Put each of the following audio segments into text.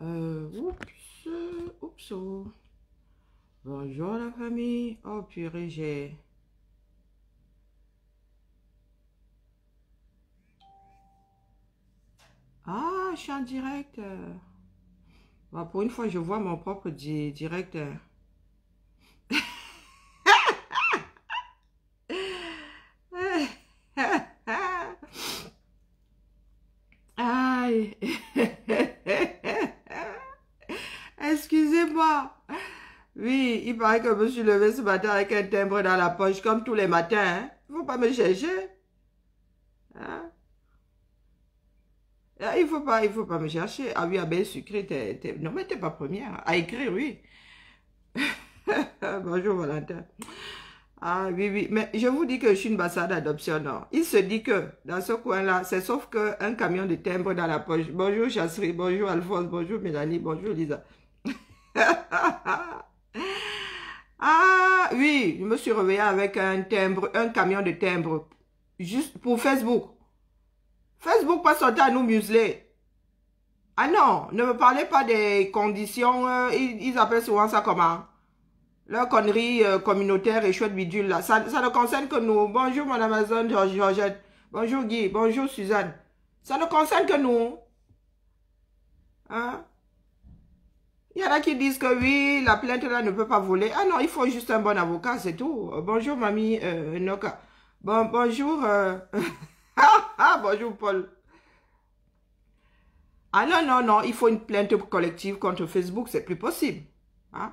Euh, oups, oups, oh. Bonjour la famille. Oh purée, j'ai... Ah, je suis en direct. Bon, pour une fois, je vois mon propre di direct. Aïe. Excusez-moi. Oui, il paraît que je me suis levé ce matin avec un timbre dans la poche, comme tous les matins. Il ne faut pas me chercher. Hein? Ah, il faut faut pas me chercher. Ah oui, Abel Sucré, non mais t'es pas première. À écrire, oui. Bonjour Valentin. Ah oui, oui, mais je vous dis que je suis une bassade d'adoption. Il se dit que dans ce coin-là, c'est sauf qu'un camion de timbre dans la poche. Bonjour Chasserie, bonjour Alphonse, bonjour Mélanie, bonjour Lisa. ah oui, je me suis réveillée avec un timbre, un camion de timbre, juste pour Facebook. Facebook pas sortir à nous museler. Ah non, ne me parlez pas des conditions, euh, ils, appellent souvent ça comment? Leur connerie euh, communautaire et chouette bidule là. Ça, ne concerne que nous. Bonjour mon Amazon, Georgette. Bonjour Guy, bonjour Suzanne. Ça ne concerne que nous. Hein? Il y en a qui disent que oui, la plainte là ne peut pas voler. Ah non, il faut juste un bon avocat, c'est tout. Bonjour mamie euh, Noka. Bon, bonjour. Euh... ah, bonjour Paul. Ah non, non, non, il faut une plainte collective contre Facebook, c'est plus possible. Hein?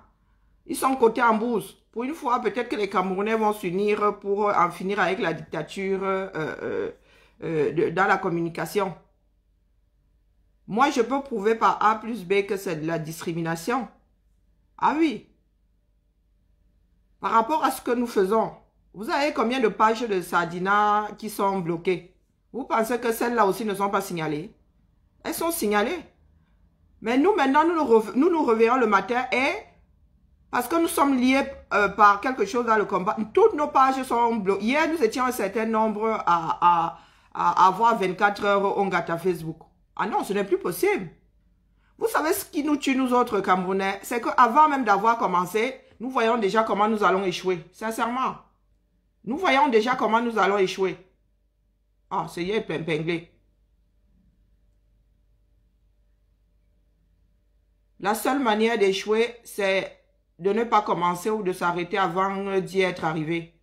Ils sont cotés en bourse. Pour une fois, peut-être que les Camerounais vont s'unir pour en finir avec la dictature euh, euh, euh, dans la communication. Moi, je peux prouver par A plus B que c'est de la discrimination. Ah oui. Par rapport à ce que nous faisons, vous avez combien de pages de Sardina qui sont bloquées? Vous pensez que celles-là aussi ne sont pas signalées? Elles sont signalées. Mais nous, maintenant, nous nous, nous, le matin et parce que nous sommes liés euh, par quelque chose dans le combat, toutes nos pages sont bloquées. Hier, nous étions un certain nombre à, avoir 24 heures on à Facebook. Ah non, ce n'est plus possible. Vous savez ce qui nous tue, nous autres Camerounais? C'est qu'avant même d'avoir commencé, nous voyons déjà comment nous allons échouer. Sincèrement. Nous voyons déjà comment nous allons échouer. Ah, c'est hier épinglé. La seule manière d'échouer, c'est de ne pas commencer ou de s'arrêter avant d'y être arrivé.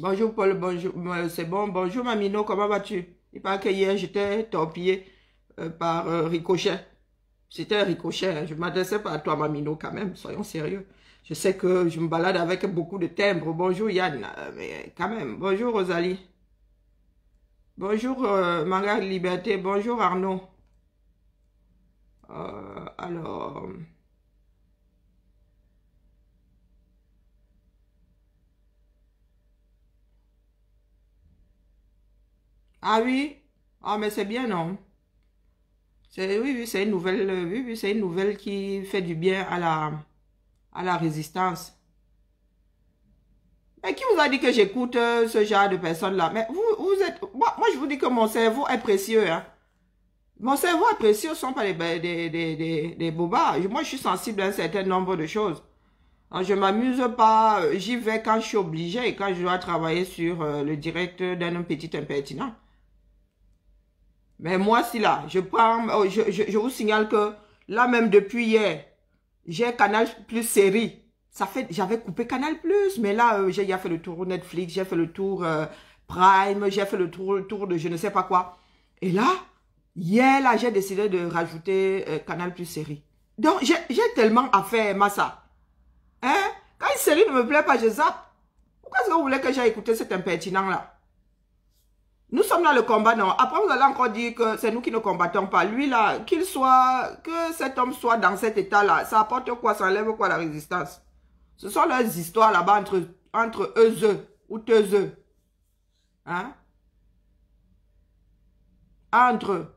Bonjour Paul, bonjour, euh, c'est bon. Bonjour Mamino, comment vas-tu? Il paraît que hier j'étais torpillé euh, par euh, Ricochet. C'était Ricochet, hein. je ne m'adressais pas à toi Mamino quand même, soyons sérieux. Je sais que je me balade avec beaucoup de timbres. Bonjour Yann, mais quand même. Bonjour Rosalie. Bonjour euh, Liberté. Bonjour Arnaud. Euh, alors... Ah oui? Ah mais c'est bien, non? Oui, oui, c'est une nouvelle, oui, oui, c'est une nouvelle qui fait du bien à la à la résistance. Mais qui vous a dit que j'écoute euh, ce genre de personnes-là? Mais vous, vous êtes... Moi, moi, je vous dis que mon cerveau est précieux. Hein. Mon cerveau est précieux, ne sont pas des, des, des, des, bobards. Moi, je suis sensible à un certain nombre de choses. Je m'amuse pas, j'y vais quand je suis obligé et quand je dois travailler sur euh, le direct d'un petit impertinent. Mais moi, si là, je prends, oh, je, je, je vous signale que là même depuis hier, j'ai Canal Plus série. Ça fait, j'avais coupé Canal Plus, mais là, euh, j'ai fait le tour Netflix, j'ai fait le tour euh, Prime, j'ai fait le tour, le tour de je ne sais pas quoi. Et là, hier, là, j'ai décidé de rajouter euh, Canal Plus série. Donc, j'ai tellement à faire, Massa. Hein? Quand une série ne me plaît pas, je zappe. Pourquoi est-ce que vous voulez que j'aille écouter cet impertinent-là? Nous sommes dans le combat, non. Après, vous allez encore dire que c'est nous qui ne combattons pas. Lui, là, qu'il soit, que cet homme soit dans cet état-là, ça apporte quoi, ça enlève quoi la résistance? Ce sont leurs histoires là-bas entre, entre eux, ou eux. Hein? Entre eux,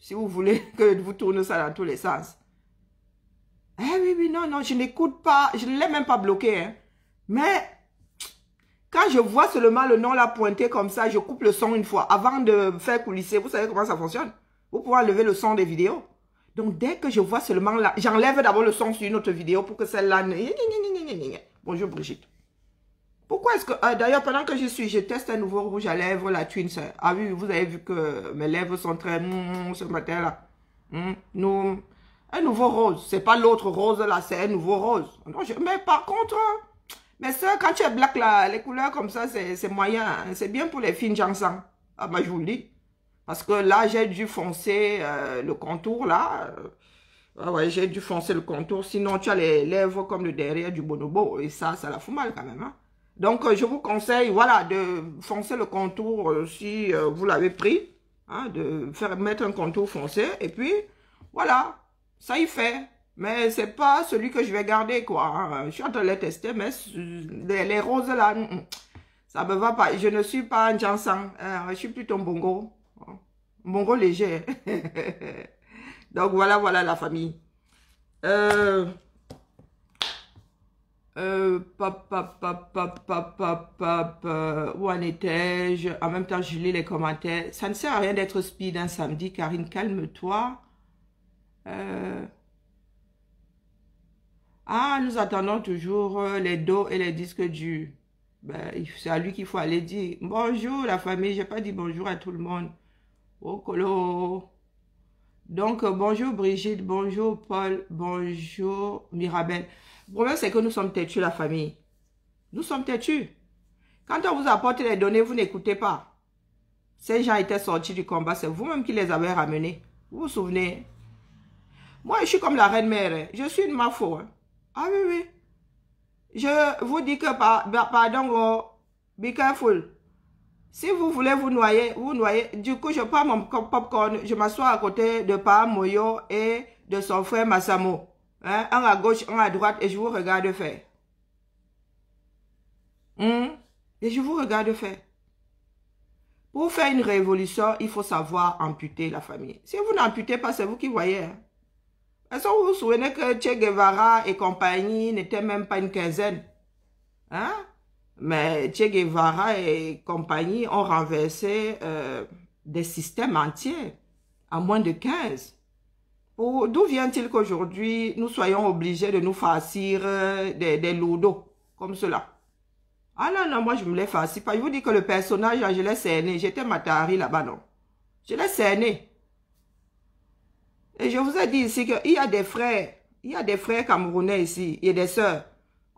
si vous voulez que vous tournez ça dans tous les sens. Eh oui, oui, non, non, je n'écoute pas, je ne l'ai même pas bloqué, hein. Mais quand je vois seulement le nom là pointé comme ça, je coupe le son une fois avant de faire coulisser. Vous savez comment ça fonctionne? Vous pouvez enlever le son des vidéos. Donc, dès que je vois seulement là, j'enlève d'abord le son sur une autre vidéo pour que celle-là... Bonjour Brigitte. Pourquoi est-ce que... Euh, d'ailleurs, pendant que je suis, je teste un nouveau rouge à lèvres, la Twins. Ah oui, vous avez vu que mes lèvres sont très... Mm, ce matin-là. Mm. Un nouveau rose. C'est pas l'autre rose là, c'est un nouveau rose. mais par contre... Mais ça, quand tu es black là, les couleurs comme ça, c'est moyen. Hein. C'est bien pour les filles Jansan. Ah bah je vous le dis. Parce que là, j'ai dû foncer euh, le contour, là. Ah ouais, j'ai dû foncer le contour. Sinon, tu as les lèvres comme le derrière du bonobo. Et ça, ça la fout mal quand même. Hein. Donc, euh, je vous conseille, voilà, de foncer le contour si vous l'avez pris. Hein, de faire mettre un contour foncé. Et puis, voilà, ça y fait. Mais c'est pas celui que je vais garder, quoi. Hein. Je suis en train de les tester, mais les, roses, là, mm, mm, ça me va pas. Je ne suis pas un jansan. je suis plutôt un bongo. Bongo léger. Donc voilà, voilà la famille. Euh, euh, où en étais-je? En même temps, je lis les commentaires. Ça ne sert à rien d'être speed un samedi, Karine, calme-toi. Euh, ah, nous attendons toujours les dos et les disques durs. Ben, c'est à lui qu'il faut aller dire bonjour la famille. J'ai pas dit bonjour à tout le monde. Oh, colo. Donc, euh, bonjour Brigitte, bonjour Paul, bonjour Mirabel. Le problème, c'est que nous sommes têtus, la famille. Nous sommes têtus. Quand on vous apporte les données, vous n'écoutez pas. Ces gens étaient sortis du combat, c'est vous-même qui les avez ramenés. Vous vous souvenez? Moi, je suis comme la reine mère. Hein. Je suis une mafo. Hein. Ah oui, oui. Je vous dis que, pardon, oh, be careful. Si vous voulez vous noyer, vous noyez. Du coup, je prends mon popcorn, je m'assois à côté de Pa Moyo et de son frère Masamo. Hein, un à gauche, un à droite, et je vous regarde faire. Hmm? Et je vous regarde faire. Pour faire une révolution, il faut savoir amputer la famille. Si vous n'amputez pas, c'est vous qui voyez. Hein? Est-ce que vous vous souvenez que Che Guevara et compagnie n'étaient même pas une quinzaine? Hein? Mais Che Guevara et compagnie ont renversé euh, des systèmes entiers à moins de 15. D'où vient-il qu'aujourd'hui, nous soyons obligés de nous farcir euh, des, des lourdeaux comme cela? Ah non, non, moi je me les farcis pas. Je vous dis que le personnage, je l'ai cerné. J'étais Matari là-bas, non. Je l'ai cerné. Et je vous ai dit ici qu'il y a des frères, il y a des frères camerounais ici, et des sœurs.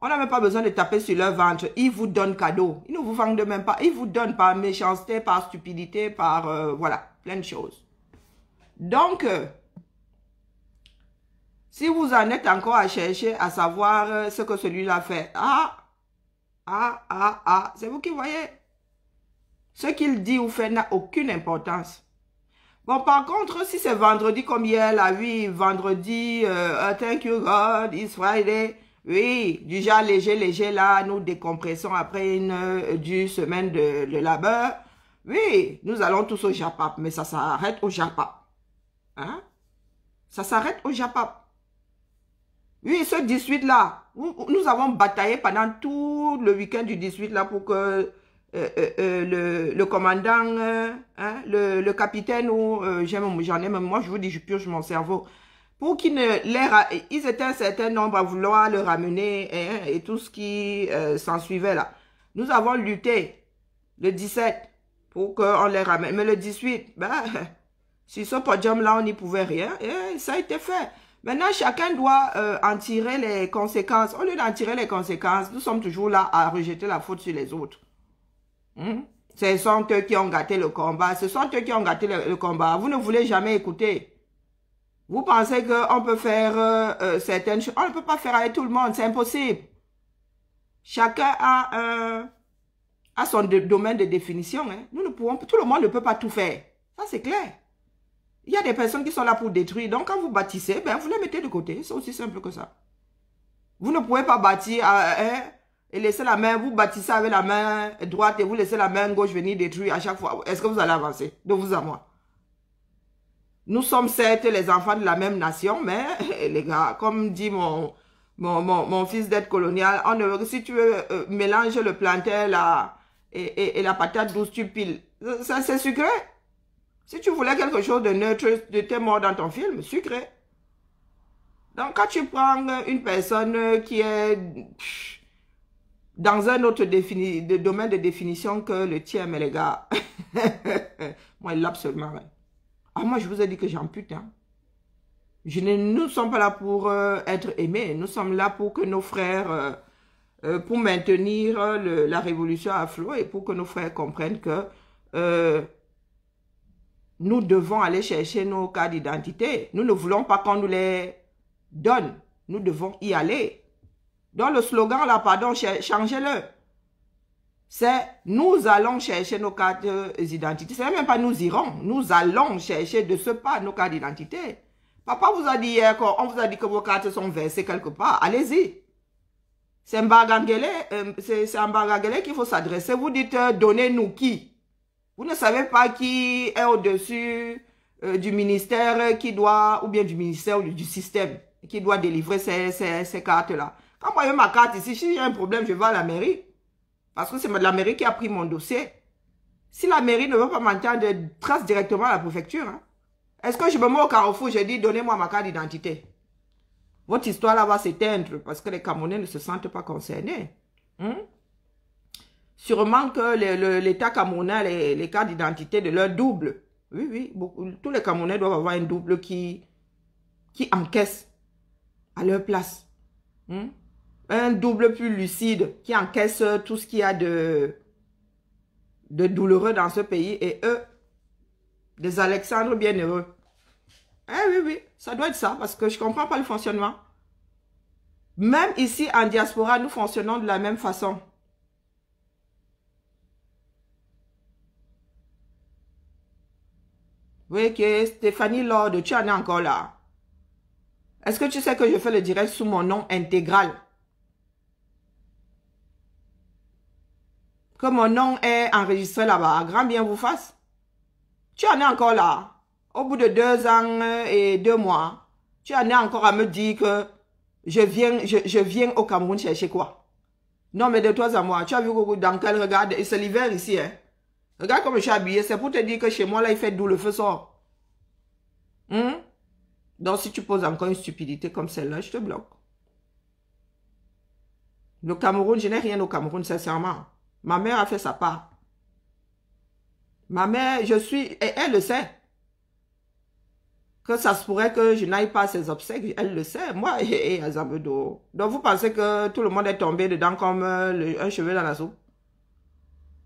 On n'a même pas besoin de taper sur leur ventre. Ils vous donnent cadeau. Ils ne vous vendent même pas. Ils vous donnent par méchanceté, par stupidité, par... Euh, voilà, plein de choses. Donc, euh, si vous en êtes encore à chercher à savoir euh, ce que celui-là fait, ah, ah, ah, ah, c'est vous qui voyez. Ce qu'il dit ou fait n'a aucune importance. Bon, par contre, si c'est vendredi comme hier, là, oui, vendredi, thank you God, it's Friday, oui, genre léger, léger, là, nous décompressons après une euh, semaine de, labeur. Oui, nous allons tous au Japap, mais ça s'arrête au Japap. Hein? Ça s'arrête au Japap. Oui, ce 18-là, nous avons bataillé pendant tout le week-end du 18-là pour que euh, euh, le, commandant, hein, le, capitaine, ou j'en ai même, moi je vous dis, je purge mon cerveau, pour qu'ils ne les ils étaient un certain nombre à vouloir le ramener hein, et tout ce qui euh, s'en suivait là. Nous avons lutté le 17 pour qu'on les ramène. Mais le 18, ben, sur ce podium-là, on n'y pouvait rien et ça a été fait. Maintenant, chacun doit euh, en tirer les conséquences. Au lieu d'en tirer les conséquences, nous sommes toujours là à rejeter la faute sur les autres. Hmm? Ce sont eux qui ont gâté le combat. Ce sont eux qui ont gâté le combat. Vous ne voulez jamais écouter. Vous pensez qu'on peut faire euh, euh, certaines choses. On ne peut pas faire avec tout le monde, c'est impossible. Chacun a, a son domaine de définition. Hein. Nous ne pouvons, tout le monde ne peut pas tout faire. Ça, c'est clair. Il y a des personnes qui sont là pour détruire. Donc, quand vous bâtissez, ben, vous les mettez de côté. C'est aussi simple que ça. Vous ne pouvez pas bâtir euh, hein, et laisser la main, vous bâtissez avec la main droite et vous laissez la main gauche venir détruire à chaque fois. Est-ce que vous allez avancer? De vous à moi? Nous sommes certes les enfants de la même nation, mais les gars, comme dit mon, mon, mon, fils d'aide colonial, si tu veux euh, mélanger le plantain et, et, la patate douce, tu piles. Ça, c'est sucré. Si tu voulais quelque chose de neutre, tu étais mort dans ton film, sucré. Donc, quand tu prends une personne qui est dans un autre domaine de définition que le tien, mais les gars, moi, il absolument Ah, moi, je vous ai dit que j'ampute. Hein. Je nous ne sommes pas là pour euh, être aimés. Nous sommes là pour que nos frères, euh, euh, pour maintenir la révolution à flot et pour que nos frères comprennent que nous devons aller chercher nos cas d'identité. Nous ne voulons pas qu'on nous les donne. Nous devons y aller. Dans le slogan là, pardon, changez-le. C'est nous allons chercher nos cartes d'identité. C'est même pas nous irons. Nous allons chercher de ce pas nos cartes d'identité. Papa vous a dit hier qu'on vous a dit que vos cartes sont versées quelque part. Allez-y. C'est un bagangélé, euh, c'est qu'il faut s'adresser. Vous dites, euh, donnez-nous qui? Vous ne savez pas qui est au-dessus euh, du ministère qui doit, ou bien du ministère ou du système qui doit délivrer ces, ces, cartes-là. Quand moi j'ai ma carte ici, si j'ai un problème, je vais à la mairie. Parce que c'est la mairie qui a pris mon dossier. Si la mairie ne veut pas m'entendre, trace directement à la préfecture. Hein. Est-ce que je me mets au carrefour, je dis, donnez-moi ma carte d'identité? Votre histoire là va s'éteindre parce que les Camerounais ne se sentent pas concernés. Hein? Sûrement que l'État camerounais, les, les cartes d'identité de leur double. Oui, oui, tous les Camerounais doivent avoir un double qui, encaisse à leur place. Hmm? Un double plus lucide qui encaisse tout ce qu'il y a de, de douloureux dans ce pays et eux, des Alexandres bienheureux. Eh oui, oui, ça doit être ça parce que je ne comprends pas le fonctionnement. Même ici en diaspora, nous fonctionnons de la même façon. Voyez que Stéphanie Lord, tu en es encore là. Est-ce que tu sais que je fais le direct sous mon nom intégral? Que mon nom est enregistré là-bas. Grand bien vous fasse. Tu en es encore là. Au bout de deux ans et deux mois, tu en es encore à me dire que je viens, je, viens au Cameroun chercher quoi? Non, mais de toi à moi, tu as vu dans quel regard, c'est l'hiver ici, hein? Regarde comme je suis habillé, c'est pour te dire que chez moi, là, il fait d'où le feu sort. Hum? Donc, si tu poses encore une stupidité comme celle-là, je te bloque. Le Cameroun, je n'ai rien au Cameroun, sincèrement. Ma mère a fait sa part. Ma mère, je suis, et elle le sait. Que ça se pourrait que je n'aille pas à ses obsèques, elle le sait. Moi, et, et Donc, vous pensez que tout le monde est tombé dedans comme euh, un cheveu dans la soupe?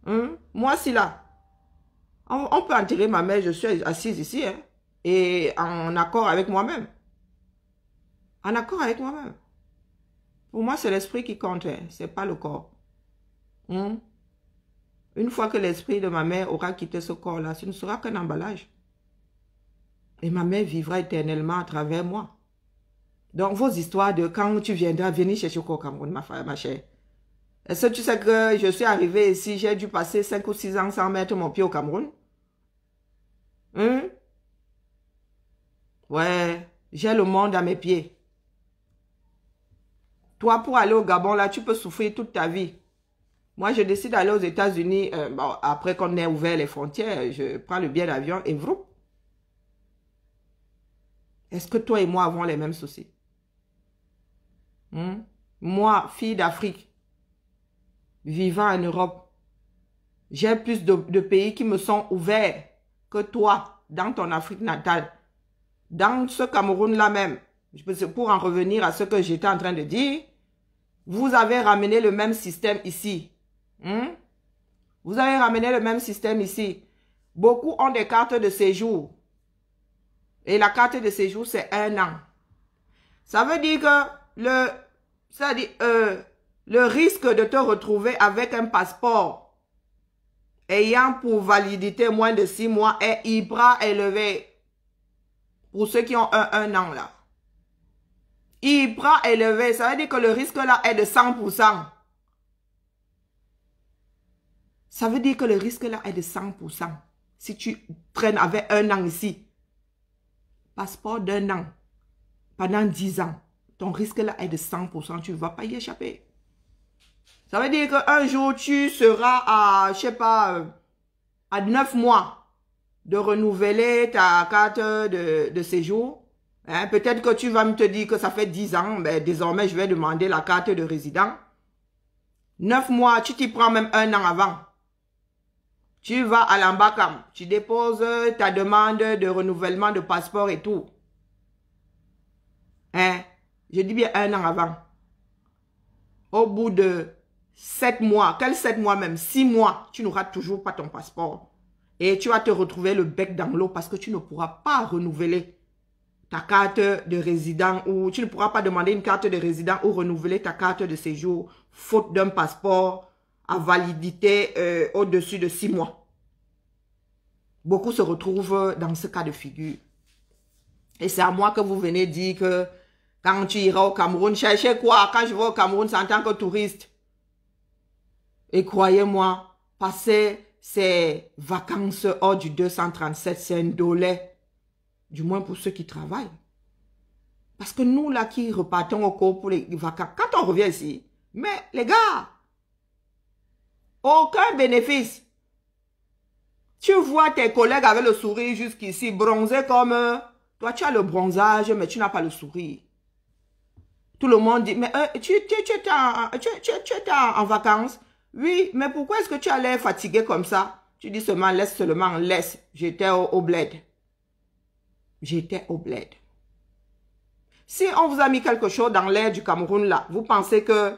Hum? Moi, si là. On, on, peut enterrer ma mère, je suis assise ici, hein et en accord avec moi-même. En accord avec moi-même. Pour moi, c'est l'esprit qui compte, hein. c'est pas le corps. Hmm? Une fois que l'esprit de ma mère aura quitté ce corps-là, ce ne sera qu'un emballage. Et ma mère vivra éternellement à travers moi. Donc, vos histoires de quand tu viendras venir chercher au Cameroun, ma, ma chère. Est-ce que tu sais que je suis arrivé ici, j'ai dû passer 5 ou 6 ans sans mettre mon pied au Cameroun? Hein? Ouais, j'ai le monde à mes pieds. Toi, pour aller au Gabon, là, tu peux souffrir toute ta vie. Moi, je décide d'aller aux États-Unis. Euh, après qu'on ait ouvert les frontières, je prends le billet d'avion et vrou. Est-ce que toi et moi avons les mêmes soucis? Hmm? Moi, fille d'Afrique, vivant en Europe, j'ai plus de, de pays qui me sont ouverts que toi dans ton Afrique natale dans ce Cameroun-là même, pour en revenir à ce que j'étais en train de dire, vous avez ramené le même système ici. Hmm? Vous avez ramené le même système ici. Beaucoup ont des cartes de séjour. Et la carte de séjour, c'est un an. Ça veut dire que le, ça dit, euh, le risque de te retrouver avec un passeport ayant pour validité moins de six mois est hyper élevé. Pour ceux qui ont un, an là. Prend élevé. Ça veut dire que le risque là est de 100%. Ça veut dire que le risque là est de 100%. Si tu traînes avec un an ici, passeport d'un an, pendant 10 ans, ton risque là est de 100%. Tu ne vas pas y échapper. Ça veut dire qu'un jour, tu seras à, je sais pas, à 9 mois de renouveler ta carte de, séjour. Hein, peut-être que tu vas me te dire que ça fait 10 ans, mais désormais je vais demander la carte de résident. Neuf mois, tu t'y prends même un an avant. Tu vas à l'ambacam, tu déposes ta demande de renouvellement de passeport et tout. Hein? Je dis bien un an avant. Au bout de sept mois, quel sept mois même, six mois, tu n'auras toujours pas ton passeport. Et tu vas te retrouver le bec dans l'eau parce que tu ne pourras pas renouveler ta carte de résident ou tu ne pourras pas demander une carte de résident ou renouveler ta carte de séjour faute d'un passeport à validité euh, au-dessus de six mois. Beaucoup se retrouvent dans ce cas de figure. Et c'est à moi que vous venez dire que quand tu iras au Cameroun, cherchez quoi? Quand je vais au Cameroun, c'est en tant que touriste. Et croyez-moi, passer ces vacances hors du 237, c'est un dolet. Du moins pour ceux qui travaillent. Parce que nous, là, qui repartons au cours pour les vacances, quand on revient ici, mais les gars, aucun bénéfice. Tu vois tes collègues avec le sourire jusqu'ici, bronzés comme... Toi, tu as le bronzage, mais tu n'as pas le sourire. Tout le monde dit, mais euh, tu, étais en, en, vacances. Oui, mais pourquoi est-ce que tu allais fatigué comme ça? Tu dis seulement, laisse seulement, laisse. J'étais au, au bled. J'étais au bled. Si on vous a mis quelque chose dans l'air du Cameroun là, vous pensez que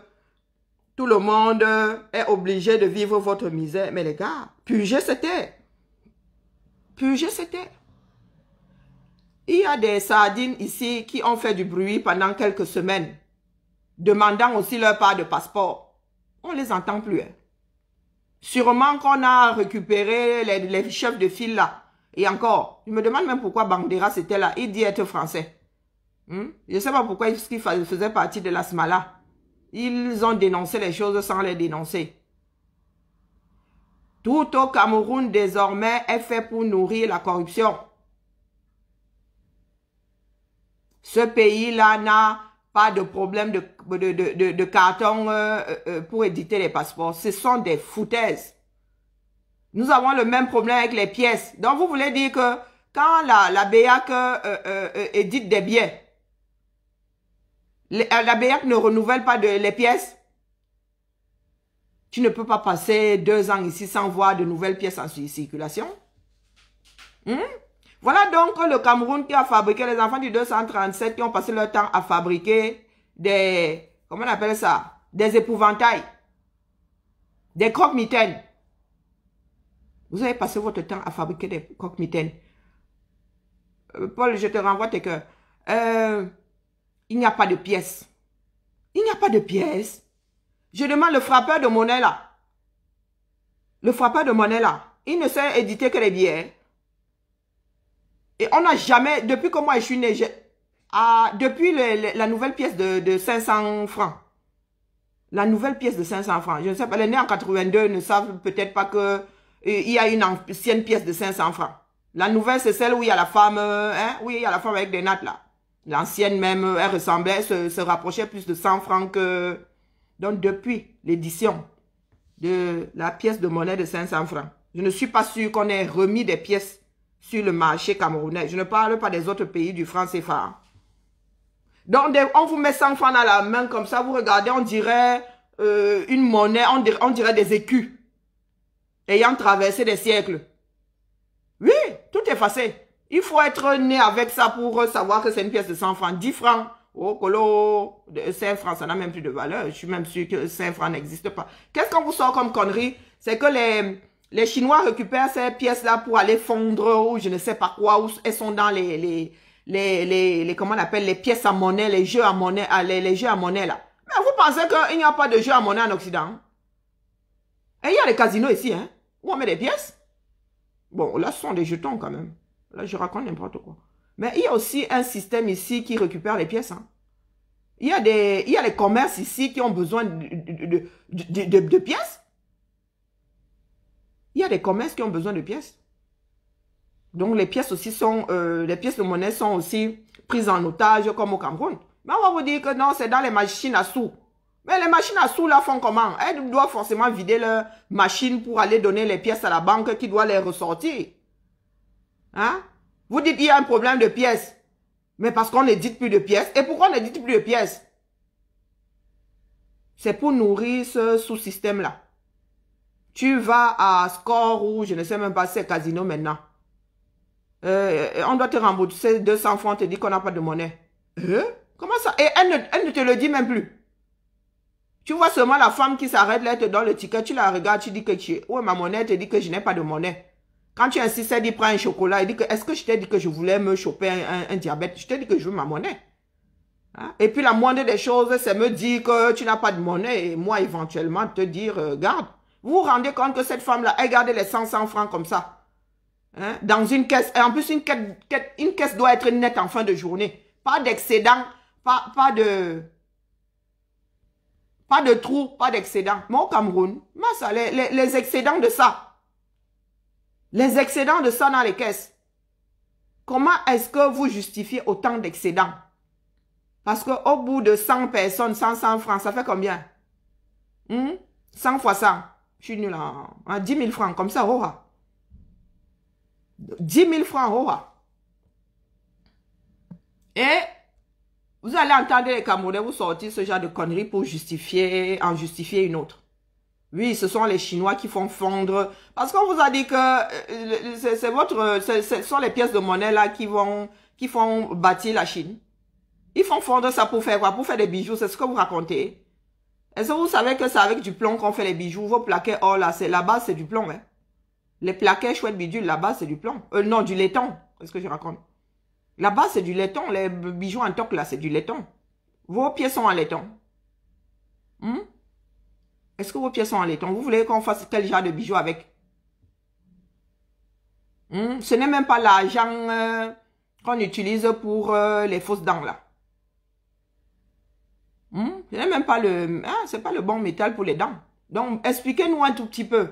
tout le monde est obligé de vivre votre misère. Mais les gars, purger c'était. Purger c'était. Il y a des sardines ici qui ont fait du bruit pendant quelques semaines, demandant aussi leur part de passeport. On les entend plus. Hein. Sûrement qu'on a récupéré les, chefs de file là. Et encore, je me demande même pourquoi Bandera c'était là. Il dit être français. Hmm? Je ne sais pas pourquoi il faisait partie de la Smala. Ils ont dénoncé les choses sans les dénoncer. Tout au Cameroun désormais est fait pour nourrir la corruption. Ce pays-là n'a pas de problème de, carton euh, euh, pour éditer les passeports. Ce sont des foutaises. Nous avons le même problème avec les pièces. Donc, vous voulez dire que quand la, BEAC euh, édite des biens, la BEAC ne renouvelle pas les pièces, tu ne peux pas passer deux ans ici sans voir de nouvelles pièces en circulation. Hmm? Voilà donc le Cameroun qui a fabriqué les enfants du 237 qui ont passé leur temps à fabriquer des, comment on appelle ça, des épouvantails, des croque-mitaines. Vous avez passé votre temps à fabriquer des croque-mitaines. Euh, Paul, je te renvoie tes cœurs. Euh, il n'y a pas de pièces. Il n'y a pas de pièces. Je demande le frappeur de monnaie là. Le frappeur de monnaie là. Il ne sait éditer que les billets. Et on n'a jamais, depuis que moi je suis né, ah, depuis la nouvelle pièce de, 500 francs, la nouvelle pièce de 500 francs, je ne sais pas, les nés en 82 ne savent peut-être pas que euh, il y a une ancienne pièce de 500 francs. La nouvelle, c'est celle où il y a la femme, euh, hein, oui, il y a la femme avec des nattes là. L'ancienne même, elle ressemblait, se, se rapprochait plus de 100 francs que... Donc depuis l'édition de la pièce de monnaie de 500 francs, je ne suis pas sûr qu'on ait remis des pièces sur le marché camerounais. Je ne parle pas des autres pays du franc CFA. Donc, on vous met 100 francs dans la main comme ça, vous regardez, on dirait euh, une monnaie, on dirait, on dirait des écus ayant traversé des siècles. Oui, tout est effacé. Il faut être né avec ça pour savoir que c'est une pièce de 100 francs. 10 francs, oh, colo, 5 francs, ça n'a même plus de valeur. Je suis même sûr que 5 francs n'existe pas. Qu'est-ce qu'on vous sort comme connerie? C'est que les, Chinois récupèrent ces pièces-là pour aller fondre ou je ne sais pas quoi, où elles sont dans les, les, les, les, comment on appelle, les pièces à monnaie, les jeux à monnaie, les, les jeux à monnaie là. Mais vous pensez qu'il n'y a pas de jeux à monnaie en Occident? Et il y a les casinos ici, hein, où on met des pièces? Bon, là, ce sont des jetons quand même. Là, je raconte n'importe quoi. Mais il y a aussi un système ici qui récupère les pièces. Hein. Il, y a des, il y a les commerces ici qui ont besoin de, de, de pièces. Il y a des commerces qui ont besoin de pièces. Donc les pièces aussi sont, euh, les pièces de monnaie sont aussi prises en otage comme au Cameroun. Mais on va vous dire que non, c'est dans les machines à sous. Mais les machines à sous là font comment? Elles doivent forcément vider leur machine pour aller donner les pièces à la banque qui doit les ressortir. Hein? Vous dites qu'il y a un problème de pièces. Mais parce qu'on ne dit plus de pièces. Et pourquoi on ne dit plus de pièces? C'est pour nourrir ce sous-système-là. Tu vas à Score ou je ne sais même pas c'est Casino maintenant. Euh, on doit te rembourser 200 francs, on te dit qu'on n'a pas de monnaie. Euh? Comment ça? Et elle ne, elle ne te le dit même plus. Tu vois seulement la femme qui s'arrête là, elle te donne le ticket, tu la regardes, tu dis que tu est ma monnaie? Elle te dit que je n'ai pas de monnaie. Quand tu insistes, elle dit prends un chocolat. Elle dit que est-ce que je t'ai dit que je voulais me choper un, diabète? Je t'ai dit que je veux ma monnaie. Hein? Et puis la moindre des choses, c'est me dire que tu n'as pas de monnaie et moi éventuellement te dire, euh, garde. Vous vous rendez compte que cette femme-là, elle garde les 100, 100 francs comme ça. Hein? Dans une caisse. Et en plus, une caisse, une caisse doit être nette en fin de journée. Pas d'excédent, pas, pas de... Pas de trou, pas d'excédent. Mais au Cameroun, les, les, les excédents de ça, les excédents de ça dans les caisses, comment est-ce que vous justifiez autant d'excédents? Parce qu'au bout de 100 personnes, 100, 100 francs, ça fait combien? 100 hmm? fois 100. Je suis nul en, 10 000 francs, comme ça, oh 10 000 francs, oh Et vous allez entendre les Camerounais vous sortir ce genre de conneries pour justifier, en justifier une autre. Oui, ce sont les Chinois qui font fondre. Parce qu'on vous a dit que euh, c'est votre, ce sont les pièces de monnaie là qui vont, qui font bâtir la Chine. Ils font fondre ça pour faire quoi? Pour faire des bijoux, c'est ce que vous racontez. Est-ce que vous savez que c'est avec du plomb qu'on fait les bijoux? Vos plaquets, oh là, c'est la base, c'est du plomb, hein. Les plaquets chouettes bidules, la base, c'est du plomb. Euh, non, du laiton. Qu'est-ce que je raconte? Là-bas, c'est du laiton. Les bijoux en toc, là, c'est du laiton. Vos pieds sont en laiton. Hmm? Est-ce que vos pieds sont en laiton? Vous voulez qu'on fasse quel genre de bijoux avec? Hmm? Ce n'est même pas l'argent euh, qu'on utilise pour euh, les fausses dents, là. Hmm? Ce n'est même pas le... Ah, c'est pas le bon métal pour les dents. Donc, expliquez-nous un tout petit peu.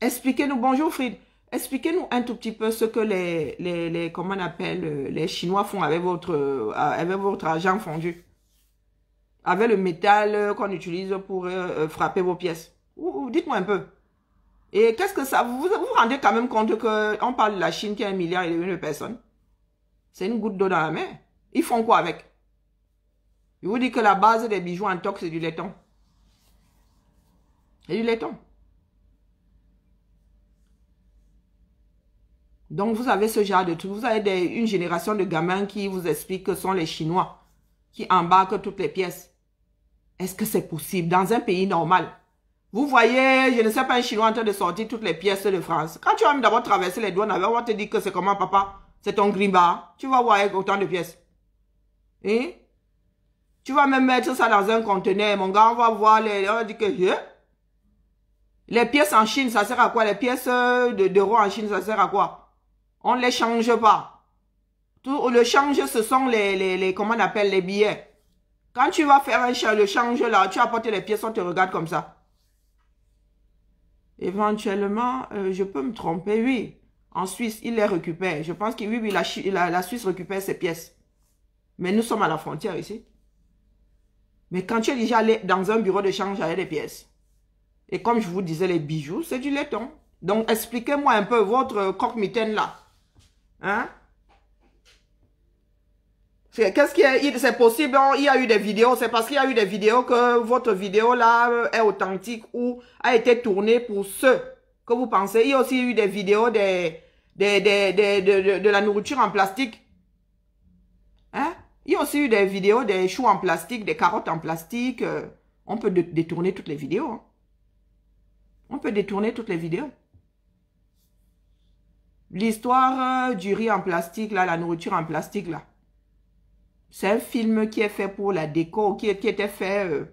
Expliquez-nous. Bonjour, Fried. Expliquez-nous un tout petit peu ce que les, les, les, comment on appelle, euh, les Chinois font avec votre, avec votre argent fondu. Avec le métal euh, qu'on utilise pour frapper vos pièces. Dites-moi un peu. Et qu'est-ce que ça, vous vous rendez quand même compte que on parle de la Chine qui a un milliard et demi de personnes. C'est une goutte d'eau dans la mer. Ils font quoi avec? Je vous dis que la base des bijoux en toc, c'est du laiton. C'est du laiton. Donc, vous avez ce genre de truc. Vous avez une génération de gamins qui vous expliquent que sont les Chinois qui embarquent toutes les pièces. Est-ce que c'est possible? Dans un pays normal? Vous voyez, je ne sais pas, un Chinois en train de sortir toutes les pièces de France. Quand tu vas d'abord traverser les douanes, on va te dire que c'est comment, papa? C'est ton grimba. Tu vas voir avec autant de pièces. Et tu vas même mettre ça dans un conteneur. Mon gars, on va voir les... On va dire que... Hein? Les pièces en Chine, ça sert à quoi? Les pièces d'euros en Chine, ça sert à quoi? On ne les change pas. Tout, le change, ce sont les, les, les, comment on appelle, les billets. Quand tu vas faire un, le change là, tu apportes les pièces, on te regarde comme ça. Éventuellement, euh, je peux me tromper, oui. En Suisse, il les récupère. Je pense que oui, oui, la, Suisse récupère ses pièces. Mais nous sommes à la frontière ici. Mais quand tu es déjà allé dans un bureau de change avec des pièces, et comme je vous disais, les bijoux, c'est du laiton. Donc, expliquez-moi un peu votre coque-mitaine là. Hein? Qu'est-ce qui est, c'est possible, il y a eu des vidéos, c'est parce qu'il y a eu des vidéos que votre vidéo là est authentique ou a été tournée pour ceux que vous pensez. Il y a aussi eu des vidéos de, de, la nourriture en plastique. Hein? Il y a aussi eu des vidéos des choux en plastique, des carottes en plastique. On peut détourner toutes les vidéos. Hein. On peut détourner toutes les vidéos. L'histoire euh, du riz en plastique, là, la nourriture en plastique, là. C'est un film qui est fait pour la déco, qui, était fait, euh,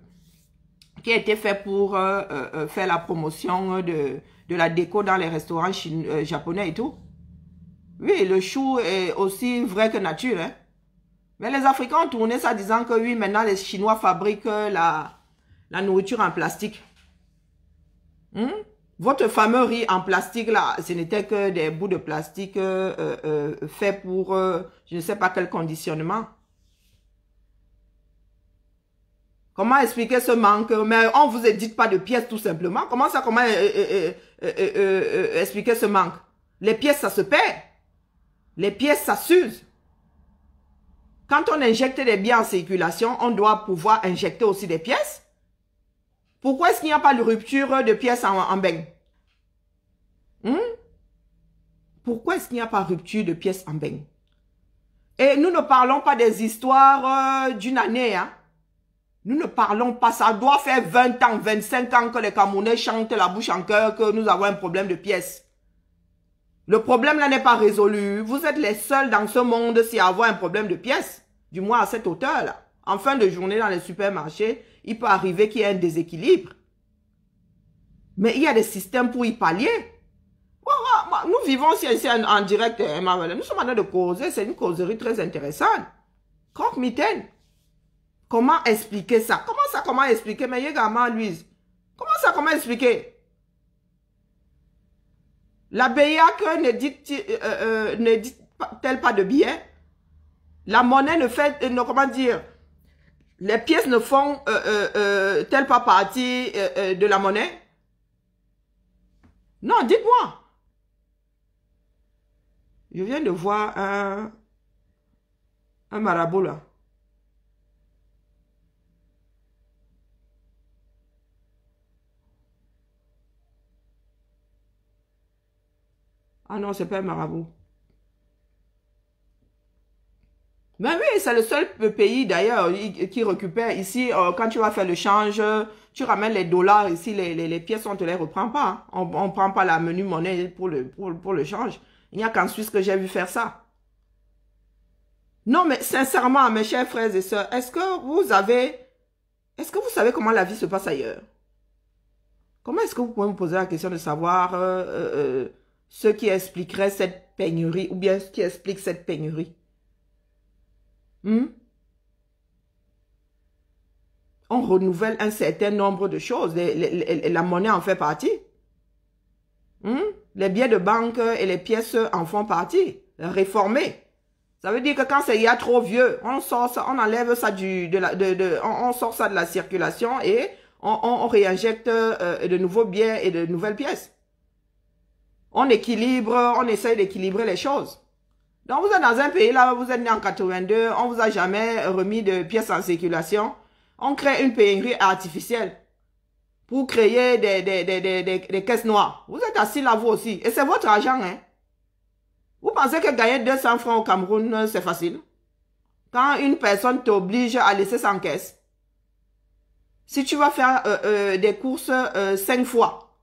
a été fait pour euh, faire la promotion de, la déco dans les restaurants japonais et tout. Oui, le chou est aussi vrai que nature, hein. Mais les Africains ont tourné ça disant que oui, maintenant les Chinois fabriquent la, nourriture en plastique. Hmm? Votre fameux riz en plastique, là, ce n'était que des bouts de plastique euh, euh, euh faits pour euh, je ne sais pas quel conditionnement. Comment expliquer ce manque? Mais on vous dit pas de pièces tout simplement. Comment ça, comment expliquer ce manque? Les pièces, ça se perd. Les pièces, ça s'use. Quand on injecte des biens en circulation, on doit pouvoir injecter aussi des pièces. Pourquoi est-ce qu'il n'y a pas de rupture de pièces en, en hmm? Pourquoi est-ce qu'il n'y a pas de rupture de pièces en beigne? Et nous ne parlons pas des histoires euh, d'une année. Hein? Nous ne parlons pas, ça doit faire 20 ans, 25 ans que les Camerounais chantent la bouche en cœur que nous avons un problème de pièces. Le problème là n'est pas résolu. Vous êtes les seuls dans ce monde s'il avoir un problème de pièces. Du moins à cette hauteur-là. En fin de journée dans les supermarchés, il peut arriver qu'il y ait un déséquilibre. Mais il y a des systèmes pour y pallier. Nous vivons ici en, direct, hein, nous sommes en train de causer, c'est une causerie très intéressante. Croque-mitaine. Comment expliquer ça? Comment ça, comment expliquer? Mais également, Louise. Comment ça, comment expliquer? La BIAC ne dit-elle euh, euh, pas de bien La monnaie ne fait, euh, comment dire, les pièces ne font telle pas partie de la monnaie? Non, dites-moi. Je viens de voir un, un marabout là. Ah non, c'est pas un marabout. Ben oui, c'est le seul pays d'ailleurs qui récupère ici, euh, quand tu vas faire le change, tu ramènes les dollars ici, les, les, pièces, on ne te les reprend pas. On ne prend pas la menu monnaie pour le, change. Il n'y a qu'en Suisse que j'ai vu faire ça. Non, mais sincèrement, mes chers frères et sœurs, est-ce que vous avez... Est-ce que vous savez comment la vie se passe ailleurs? Comment est-ce que vous pouvez me poser la question de savoir... Euh, euh, euh ce qui expliquerait cette pénurie, ou bien ce qui explique cette pénurie. Hmm? On renouvelle un certain nombre de choses. la monnaie en fait partie. Hmm? Les billets de banque et les pièces en font partie. Réformer. Ça veut dire que quand c'est y a trop vieux, on sort ça, on enlève ça du, de la, on, sort ça de la circulation et on, réinjecte euh, de nouveaux billets et de nouvelles pièces. On équilibre, on essaye d'équilibrer les choses. Donc vous êtes dans un pays là, vous êtes né en 82, on vous a jamais remis de pièces en circulation. On crée une pénurie artificielle pour créer des, des, des, des, caisses noires. Vous êtes assis là vous aussi. Et c'est votre argent. Hein? Vous pensez que gagner 200 francs au Cameroun, c'est facile? Quand une personne t'oblige à laisser sans caisse, si tu vas faire euh, euh, des courses euh, 5 fois,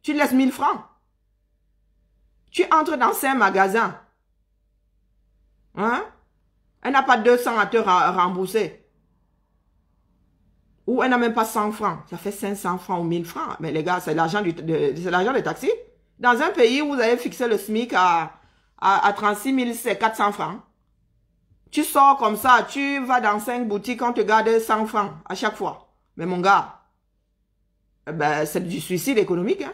tu laisses 1000 francs. Tu entres dans cinq magasins. Hein? Elle n'a pas 200 à te rembourser. Ou elle n'a même pas 100 francs. Ça fait 500 francs ou 1000 francs. Mais les gars, c'est l'argent du, l'argent des taxis. Dans un pays où vous avez fixé le SMIC à, à, à 36 400 francs. Tu sors comme ça, tu vas dans cinq boutiques, on te garde 100 francs à chaque fois. Mais mon gars, eh ben, c'est du suicide économique. Hein?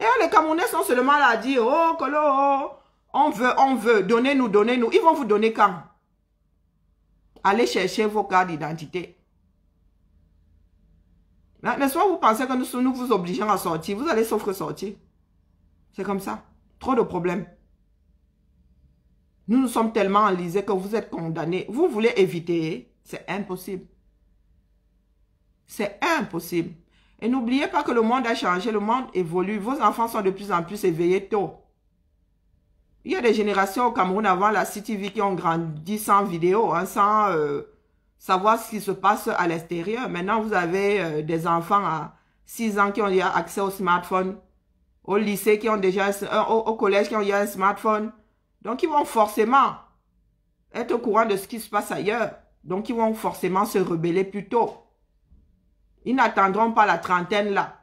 Et les Camerounais sont seulement là à dire, oh, Colo, oh, on veut, on veut, donnez-nous, donnez-nous. Ils vont vous donner quand? Allez chercher vos cartes d'identité. Mais soit vous pensez que nous, nous vous obligeons à sortir, vous allez sauf sortir. C'est comme ça. Trop de problèmes. Nous nous sommes tellement enlisés que vous êtes condamnés. Vous voulez éviter, c'est impossible. C'est impossible. Et n'oubliez pas que le monde a changé, le monde évolue. Vos enfants sont de plus en plus éveillés tôt. Il y a des générations au Cameroun avant la CTV qui ont grandi sans vidéo, hein, sans euh, savoir ce qui se passe à l'extérieur. Maintenant, vous avez euh, des enfants à 6 ans qui ont déjà accès au smartphone, au lycée qui ont déjà, euh, au, au, collège qui ont déjà un smartphone. Donc, ils vont forcément être au courant de ce qui se passe ailleurs. Donc, ils vont forcément se rebeller plus tôt. Ils n'attendront pas la trentaine là.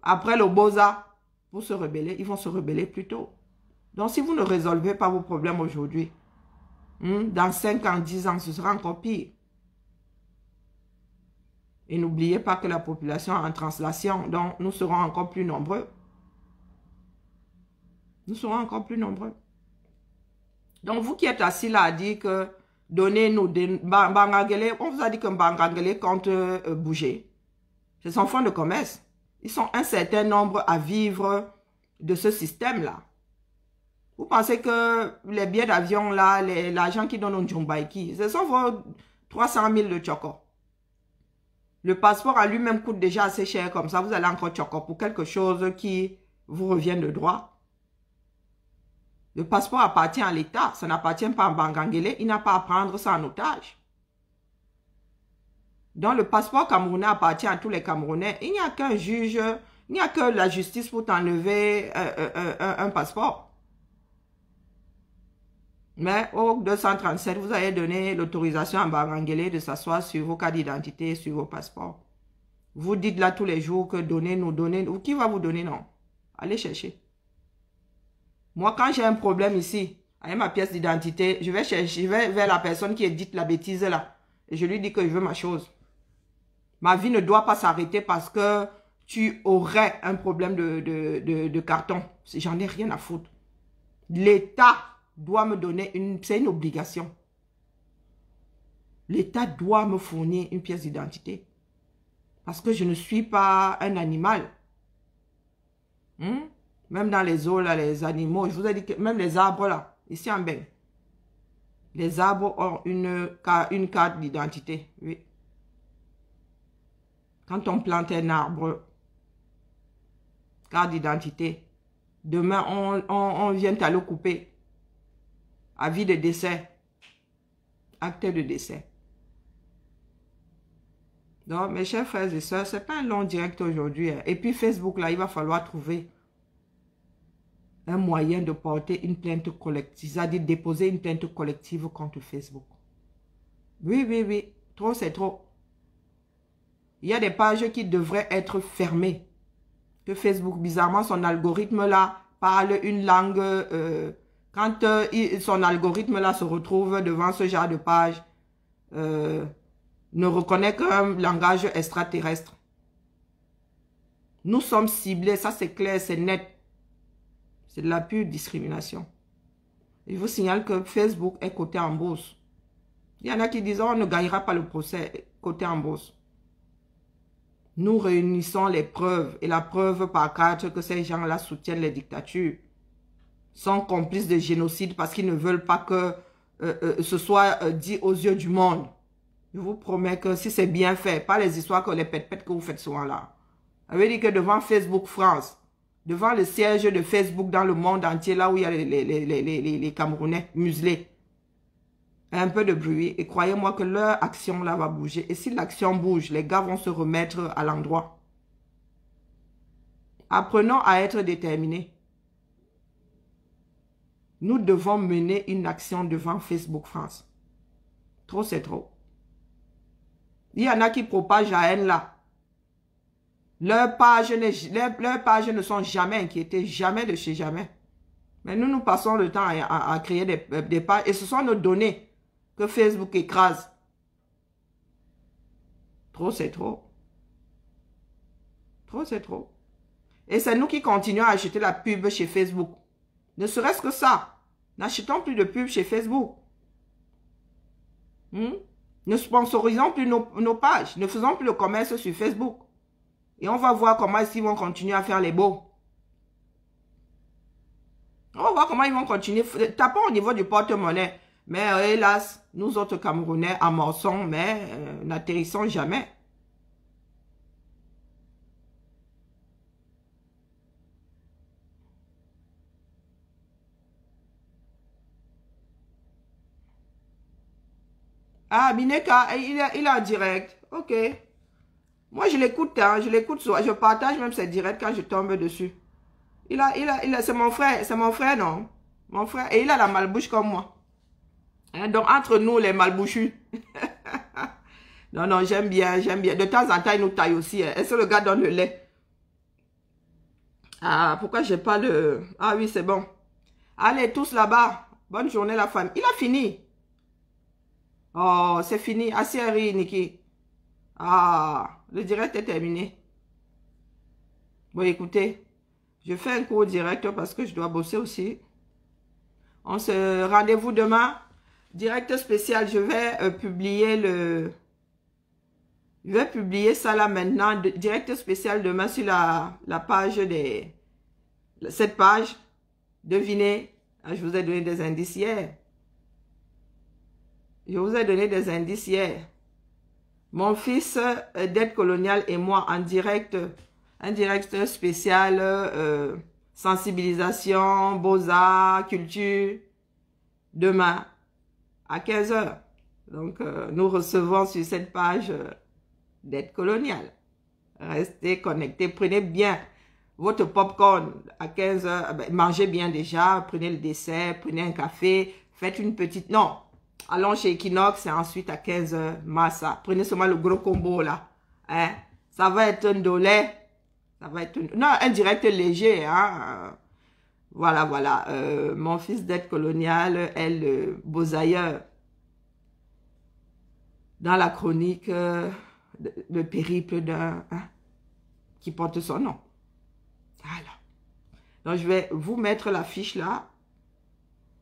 Après le Boza, pour se rebeller, ils vont se rebeller plus tôt. Donc si vous ne résolvez pas vos problèmes aujourd'hui, hmm, dans 5 ans, 10 ans, ce sera encore pire. Et n'oubliez pas que la population est en translation, donc nous serons encore plus nombreux. Nous serons encore plus nombreux. Donc vous qui êtes assis là à dire que donnez-nous des. On vous a dit que Bangangele compte euh, bouger. C'est son fonds de commerce. Ils sont un certain nombre à vivre de ce système-là. Vous pensez que les billets d'avion, là, l'argent qui donne au Jumbaiki, ce sont vos 300 000 de Choco. Le passeport à lui-même coûte déjà assez cher, comme ça, vous allez encore Choco pour quelque chose qui vous revient de droit. Le passeport appartient à l'État, ça n'appartient pas à Bangangele, il n'a pas à prendre ça en otage. Donc le passeport camerounais appartient à tous les Camerounais. Il n'y a qu'un juge, il n'y a que la justice pour t'enlever euh, euh, euh, un, passeport. Mais au 237, vous avez donné l'autorisation à Bangangele de s'asseoir sur vos cartes d'identité, sur vos passeports. Vous dites là tous les jours que donnez-nous, donnez-nous. Qui va vous donner, non? Allez chercher. Moi, quand j'ai un problème ici, avec ma pièce d'identité, je vais chercher, je vais vers la personne qui est dite la bêtise là. Et je lui dis que je veux ma chose. Ma vie ne doit pas s'arrêter parce que tu aurais un problème de, de, de, carton. J'en ai rien à foutre. L'État doit me donner une... C'est une obligation. L'État doit me fournir une pièce d'identité. Parce que je ne suis pas un animal. Hmm? Même dans les eaux, là, les animaux, je vous ai dit que même les arbres, là, ici en bain, les arbres ont une, carte d'identité. Quand on plante un arbre, carte d'identité, demain, on, on, vient à le couper. Avis de décès. Acte de décès. Donc, mes chers frères et sœurs, c'est pas un long direct aujourd'hui. Hein. Et puis, Facebook, là, il va falloir trouver un moyen de porter une plainte collective, c'est-à-dire déposer une plainte collective contre Facebook. Oui, oui, oui, trop c'est trop. Il y a des pages qui devraient être fermées. Que Facebook, bizarrement, son algorithme là parle une langue... Euh, quand euh, son algorithme là se retrouve devant ce genre de page, euh, ne reconnaît qu'un langage extraterrestre. Nous sommes ciblés, ça c'est clair, c'est net. C'est de la pure discrimination. Je vous signale que Facebook est coté en bourse. Il y en a qui disent, on ne gagnera pas le procès côté en bourse. Nous réunissons les preuves et la preuve par quatre que ces gens-là soutiennent les dictatures. Sont complices de génocide parce qu'ils ne veulent pas que euh, euh, ce soit euh, dit aux yeux du monde. Je vous promets que si c'est bien fait, pas les histoires que les pètes-pètes que vous faites souvent là. Ça veut dire que devant Facebook France, devant le siège de Facebook dans le monde entier, là où il y a les, les, Camerounais muselés. Un peu de bruit. Et croyez-moi que leur action là va bouger. Et si l'action bouge, les gars vont se remettre à l'endroit. Apprenons à être déterminés. Nous devons mener une action devant Facebook France. Trop, c'est trop. Il y en a qui propagent la haine là. Leurs pages, ne sont jamais inquiétées, jamais de chez jamais. Mais nous, nous passons le temps à, créer des, pages et ce sont nos données Facebook écrase. Trop, c'est trop. Trop, c'est trop. Et c'est nous qui continuons à acheter la pub chez Facebook. Ne serait-ce que ça. N'achetons plus de pub chez Facebook. Hmm? Ne sponsorisons plus nos, nos pages. Ne faisons plus le commerce sur Facebook. Et on va voir comment ils vont continuer à faire les beaux. On va voir comment ils vont continuer. Tapons au niveau du porte-monnaie. Mais euh, hélas, nous autres Camerounais amorçons, mais euh, n'atterrissons jamais. Ah, Bineka, il est, il est en direct. Ok. Moi, je l'écoute, hein, je l'écoute, je partage même ses directs quand je tombe dessus. Il a, il a, il a, c'est mon frère, c'est mon frère, non? Mon frère, et il a la malbouche comme moi. Hein, donc, entre nous, les malbouchus. non, non, j'aime bien, j'aime bien. De temps en temps, il nous taille aussi. Hein. Est-ce que le gars donne le lait? Ah, pourquoi j'ai pas le... Ah oui, c'est bon. Allez, tous là-bas. Bonne journée, la femme. Il a fini. Oh, c'est fini. Assez Niki. Ah, le direct est terminé. Bon, écoutez, je fais un cours direct parce que je dois bosser aussi. On se rendez-vous demain. Direct spécial, je vais euh, publier le... Je vais publier ça là maintenant. direct spécial demain sur la, la page des... cette page, devinez, ah, je vous ai donné des indices hier. Je vous ai donné des indices hier. Mon fils euh, d'aide coloniale et moi en direct, un direct spécial euh, sensibilisation, beaux-arts, culture, demain à 15h. Donc, euh, nous recevons sur cette page d'aide coloniale. Restez connectés, prenez bien votre popcorn à 15 h ah ben, mangez bien déjà, prenez le dessert, prenez un café, faites une petite... Non, allons chez Equinox et ensuite à 15 h massa. Prenez seulement le gros combo là. Hein? Ça va être un dolé. Ça va être un... Non, un direct léger. Hein? Voilà, voilà. Euh, mon fils d'aide coloniale, elle, euh, beaux ailleurs. Dans la chronique, euh, le périple d'un... Hein, qui porte son nom. Alors. Donc, je vais vous mettre l'affiche là.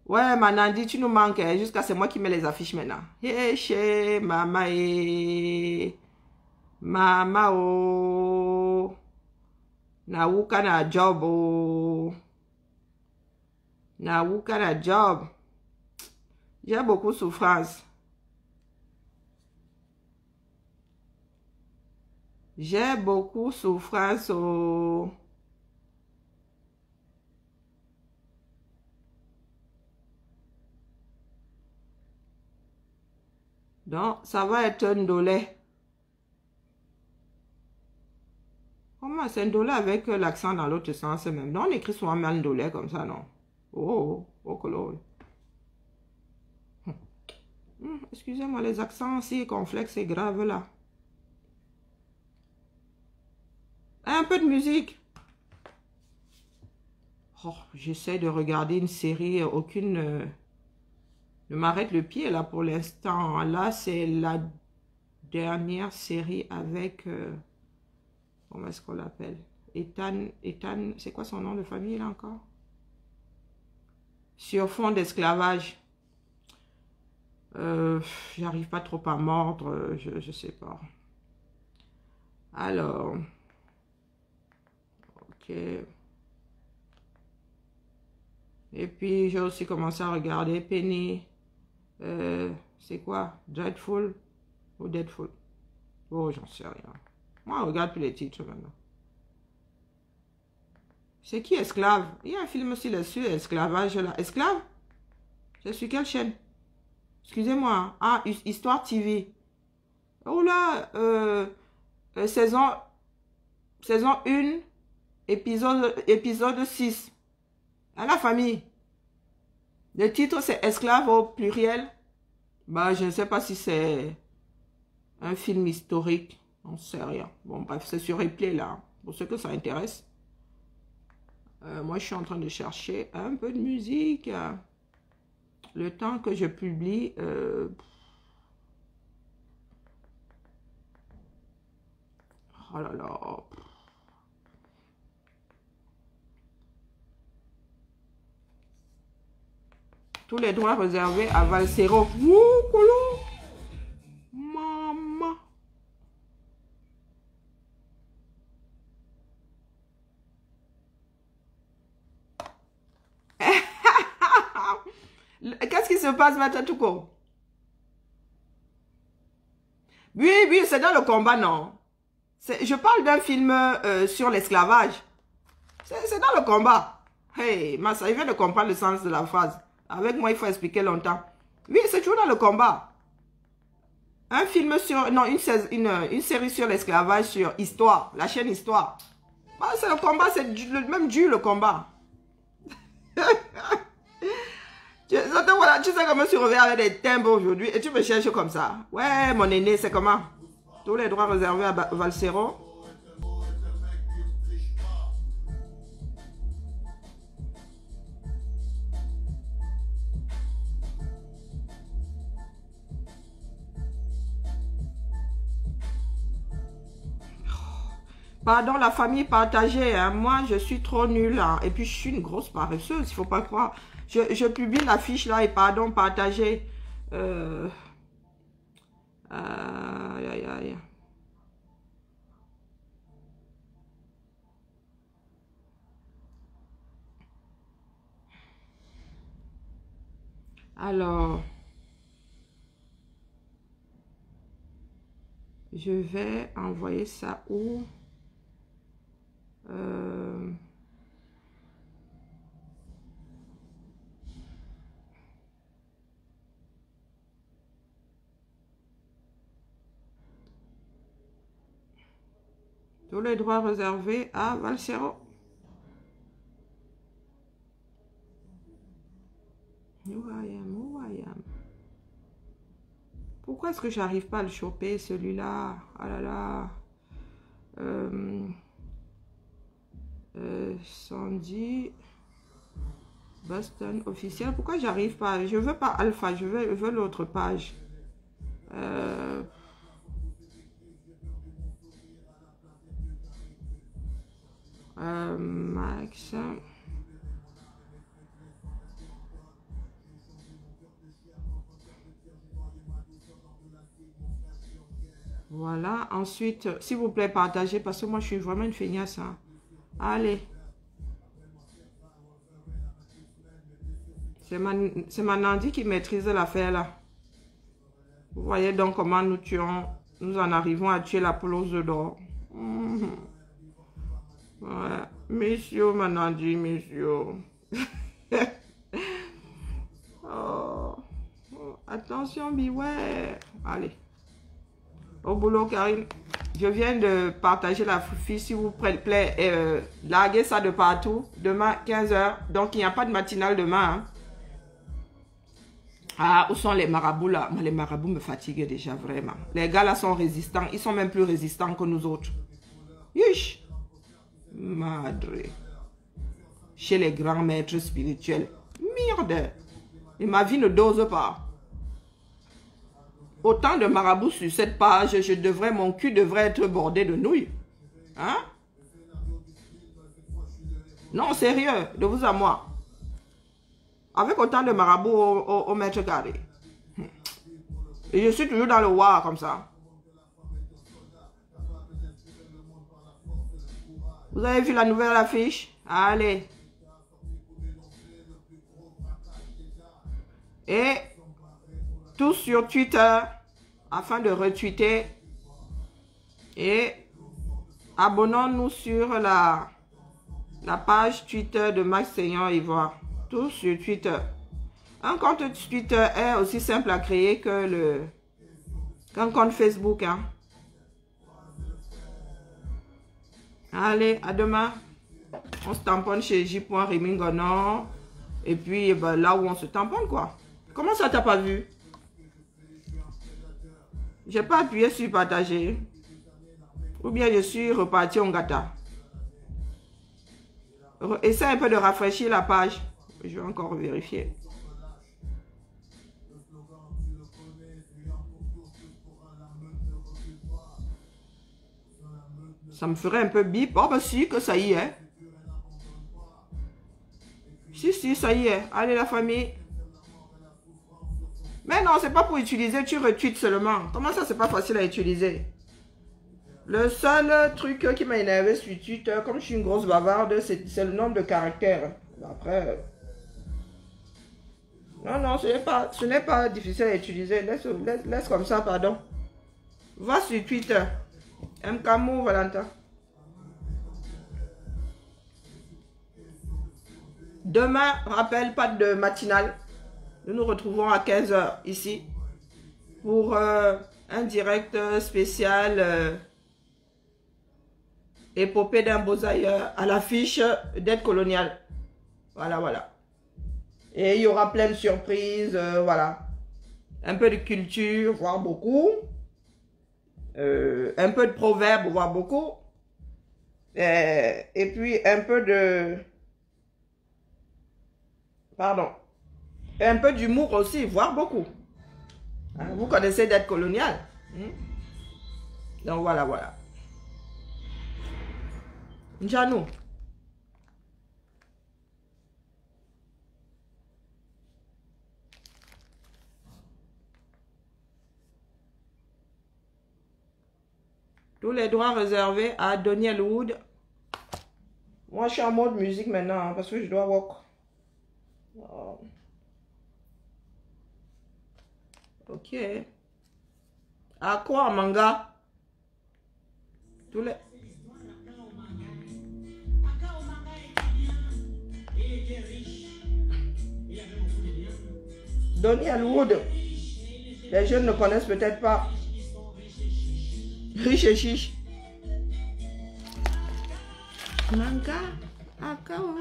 Ouais, Manandi, tu nous manques. Hein. Jusqu'à c'est moi qui mets les affiches maintenant. Et... Mama oh. Na job wuka na job? J'ai beaucoup souffrance. J'ai beaucoup souffrance oh. Donc, ça va être un dolé. Comment c'est un dolé avec l'accent dans l'autre sens même? Non, on écrit souvent un dolé comme ça, non? Oh, oh, oh, Excusez-moi, les accents si complexes et graves là. Un peu de musique. Oh, j'essaie de regarder une série, aucune... Euh, je m'arrête le pied là pour l'instant. Là, c'est la dernière série avec... Euh, comment est-ce qu'on l'appelle? Ethan, Ethan c'est quoi son nom de famille là encore? Sur fond d'esclavage. Euh, J'arrive pas trop à mordre, je, ne sais pas. Alors... Ok. Et puis, j'ai aussi commencé à regarder Penny euh, c'est quoi? Dreadful ou Deadful? Oh, j'en sais rien. Moi, regarde plus les titres maintenant. C'est qui Esclave? Il y a un film aussi là-dessus, Esclavage là. Esclave? C'est sur quelle chaîne? Excusez-moi. Ah, Histoire TV. Oh là, euh, euh, saison, saison 1, épisode, épisode 6. À la famille. Le titre, c'est Esclave au pluriel. Bah, je ne sais pas si c'est un film historique. On sait rien. Bon, bref, c'est sur replay là. Pour ceux que ça intéresse. Euh, moi, je suis en train de chercher un peu de musique. Le temps que je publie... Euh, oh là là... Tous les droits réservés à Valsero. Maman. Qu'est-ce qui se passe court? Oui, oui, c'est dans le combat, non? Je parle d'un film euh, sur l'esclavage. C'est dans le combat. Hey, Massa, il vient de comprendre le sens de la phrase. Avec moi, il faut expliquer longtemps. Oui, c'est toujours dans le combat. Un film sur... Non, une, une, série sur l'esclavage, sur Histoire. La chaîne Histoire. Bah, c'est le combat, c'est même dur le combat. voilà, tu sais comment je suis revenu avec des timbres aujourd'hui et tu me cherches comme ça. Ouais, mon aîné, c'est comment? Tous les droits réservés à Valsero. Pardon, la famille partagée. Hein. Moi, je suis trop nulle. Hein. Et puis, je suis une grosse paresseuse. Il faut pas croire. Je, je publie la fiche là et pardon, partagez. Euh, euh, aïe, aïe, aïe. Alors, je vais envoyer ça où? Euh, Tous les droits réservés à Valsero. Pourquoi est-ce que j'arrive pas à le choper celui-là? Ah là là. Euh, euh, Sandy. Boston officiel. Pourquoi j'arrive pas? Je veux pas Alpha, je veux, veux l'autre page. Euh, Euh, Max. Voilà. Ensuite, s'il vous plaît, partagez parce que moi, je suis vraiment une feignasse. Hein. Allez. C'est ma, Nandi qui maîtrise l'affaire là. Vous voyez donc comment nous tuons, nous en arrivons à tuer la pelouse d'or. Mhm. Ouais. Monsieur maintenant dit, monsieur. oh. Attention, beware. Allez. Au boulot, Karine. Je viens de partager la fiche, s'il vous plaît. Euh, larguez ça de partout. Demain, 15h. Donc, il n'y a pas de matinale demain. Hein. Ah, où sont les marabouts là? Moi, les marabouts me fatiguent déjà, vraiment. Les gars là sont résistants. Ils sont même plus résistants que nous autres. Yush Madre. Chez les grands maîtres spirituels. Merde. Et ma vie ne dose pas. Autant de marabouts sur cette page, je devrais, mon cul devrait être bordé de nouilles. Hein? Non, sérieux, de vous à moi. Avec autant de marabouts au, mètre carré. Je suis toujours dans le war comme ça. Vous avez vu la nouvelle affiche? Allez. Et tout sur Twitter afin de retweeter. Et abonnons-nous sur la, page Twitter de Max Seigneur Ivoire. Tout sur Twitter. Un compte Twitter est aussi simple à créer que le qu'un compte Facebook. Hein. Allez, à demain. On se tamponne chez J.Remingonon. Et puis, eh ben, là où on se tamponne, quoi. Comment ça, t'as pas vu? J'ai pas appuyé sur partager. Ou bien je suis reparti en gata. Essaye un peu de rafraîchir la page. Je vais encore vérifier. Ça me ferait un peu bip. Oh, bah si, que ça y est. Si, si, ça y est. Allez, la famille. Mais non, c'est pas pour utiliser, tu retweets seulement. Comment ça, c'est pas facile à utiliser? Le seul truc qui m'a énervé sur Twitter, comme je suis une grosse bavarde, c'est le nombre de caractères. Après... Non, non, ce n'est pas, pas difficile à utiliser. Laisse, laisse, laisse comme ça, pardon. Va sur Twitter. Mkamou Valentin. Demain, rappel, pas de matinale. Nous nous retrouvons à 15h ici pour euh, un direct spécial euh, épopée d'un beau ailleurs à l'affiche d'aide coloniale. Voilà, voilà. Et il y aura plein de surprises, euh, voilà. Un peu de culture, voire beaucoup. Euh, un peu de proverbe, voire beaucoup. Euh, et, puis un peu de... Pardon. un peu d'humour aussi, voire beaucoup. Hein, vous connaissez d'être colonial. Hein? Donc voilà, voilà. Njano. Tous les droits réservés à Daniel Wood. Moi, je suis en mode musique maintenant hein, parce que je dois walk. Ok. À quoi, manga? Tous les... Donny Elwood. Les jeunes ne connaissent peut-être pas. Riche chiche. Manga, akao,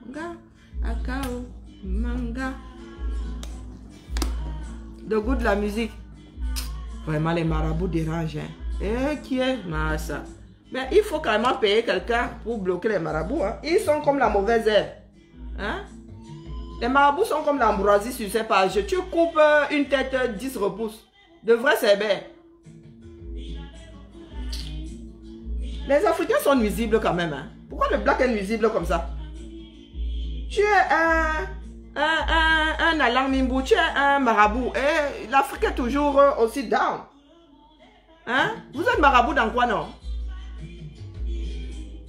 manga, akao, manga. Le goût de la musique. Vraiment, les marabouts dérangent. Hein. Eh, qui est Massa Mais il faut carrément payer quelqu'un pour bloquer les marabouts. Hein. Ils sont comme la mauvaise herbe. Hein? Les marabouts sont comme l'ambroisie sur ses pages. Tu coupes une tête, 10 repousses. De vrai, c'est bien. Les Africains sont nuisibles quand même. Hein. Pourquoi le black est nuisible comme ça? Tu es un, un, un, un tu es un marabout. Et l'Afrique est toujours aussi down. Hein? Vous êtes marabout dans quoi, non?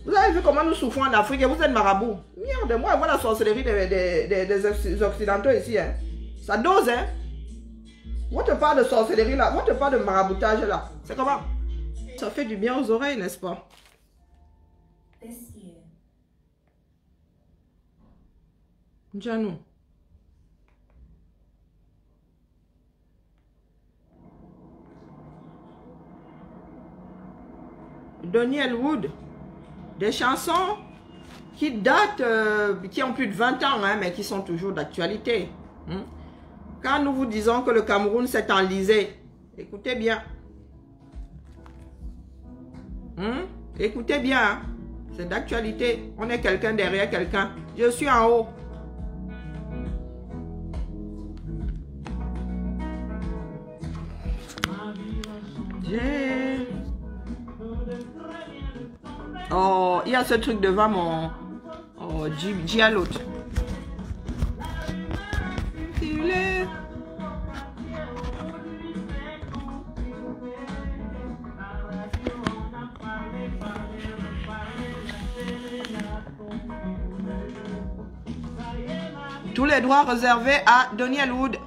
Vous avez vu comment nous souffrons en Afrique et vous êtes marabout. Merde, moi, voilà la sorcellerie des, des, des, Occidentaux ici. Hein. Ça dose, hein? Moi, te parle de sorcellerie là. Moi, te parle de maraboutage là. C'est comment? Ça fait du bien aux oreilles, n'est-ce pas? Janou. Daniel Wood. Des chansons qui datent, euh, qui ont plus de 20 ans, hein, mais qui sont toujours d'actualité. Hein. Quand nous vous disons que le Cameroun s'est enlisé, écoutez bien. Hein? Écoutez bien, hein. c'est d'actualité. On est quelqu'un derrière quelqu'un. Je suis en haut. Oh, il y a ce truc devant mon... Oh, dis à l'autre. Tous les droits réservés à Daniel Wood.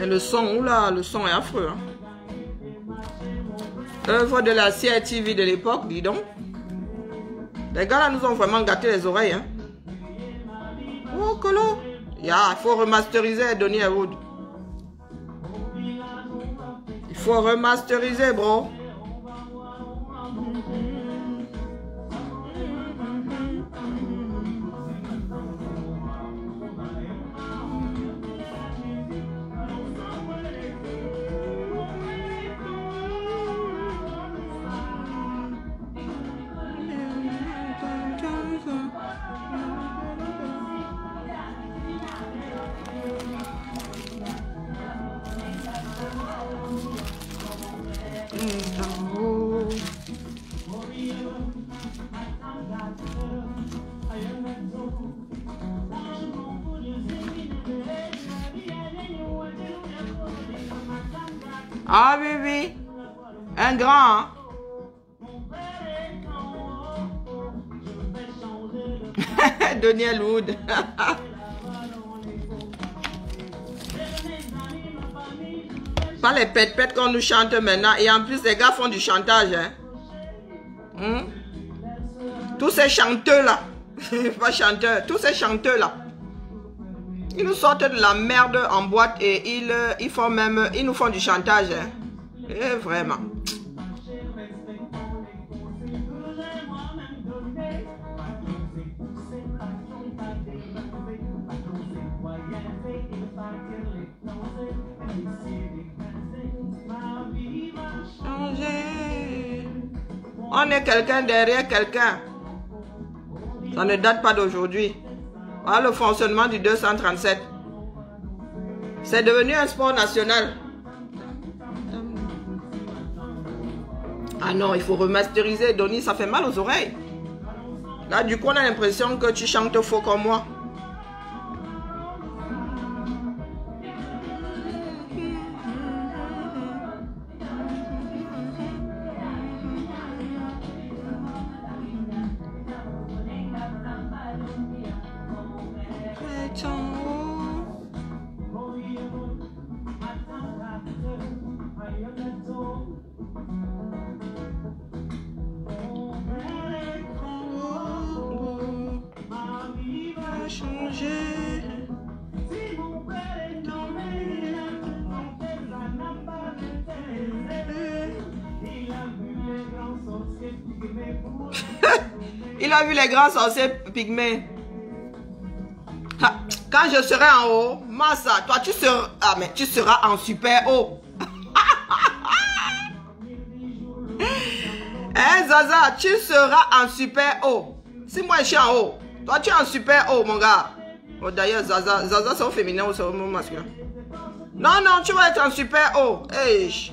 Et le son, oula, le son est affreux. Hein. Œuvre de la CRTV de l'époque, dis donc. Les gars là nous ont vraiment gâté les oreilles. Hein. Oh, colo. Il faut remasteriser Donny Wood. Il faut remasteriser, bro. Daniel Wood. Pas les pètes-pètes qu'on nous chante maintenant. Et en plus, les gars font du chantage. Hein. Hmm? Tous ces chanteurs-là. Pas chanteurs. Tous ces chanteurs-là. Ils nous sortent de la merde en boîte et ils, euh, ils font même, ils nous font du chantage. Hein. Et vraiment. Quelqu'un derrière quelqu'un. Ça ne date pas d'aujourd'hui. Voilà le fonctionnement du 237. C'est devenu un sport national. Ah non, il faut remasteriser. Donny, ça fait mal aux oreilles. Là, du coup, on a l'impression que tu chantes faux comme moi. Il a vu les grands sorciers pygmées. Quand je serai en haut, Massa, toi tu seras, ah, mais tu seras en super haut. hein, Zaza, tu seras en super haut. Si moi je suis en haut, toi tu es en super haut, mon gars. Oh, D'ailleurs, Zaza, Zaza c'est au féminin ou c'est au masculin? Non, non, tu vas être en super haut. Hey.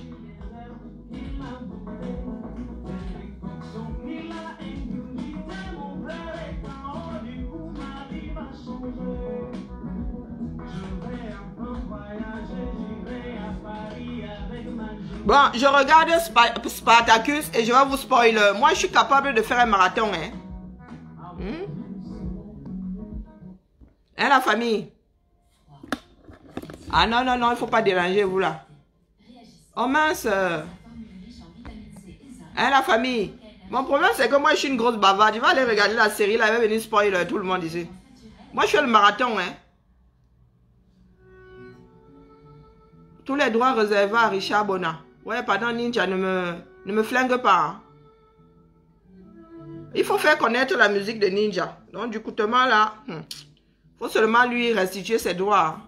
Bon, je regarde Spartacus et je vais vous spoiler. Moi, je suis capable de faire un marathon. Hein, hein la famille? Ah non, non, non, il ne faut pas déranger vous là. Oh mince. Hein, la famille? Mon problème, c'est que moi, je suis une grosse bavarde. Je vais aller regarder la série, là, elle va venir spoiler tout le monde ici. Moi, je fais le marathon, hein. Tous les droits réservés à Richard Bonnat. Ouais, pardon, Ninja, ne me, ne me flingue pas. Hein. Il faut faire connaître la musique de Ninja. Donc, du coup, là, hmm, faut seulement lui restituer ses droits.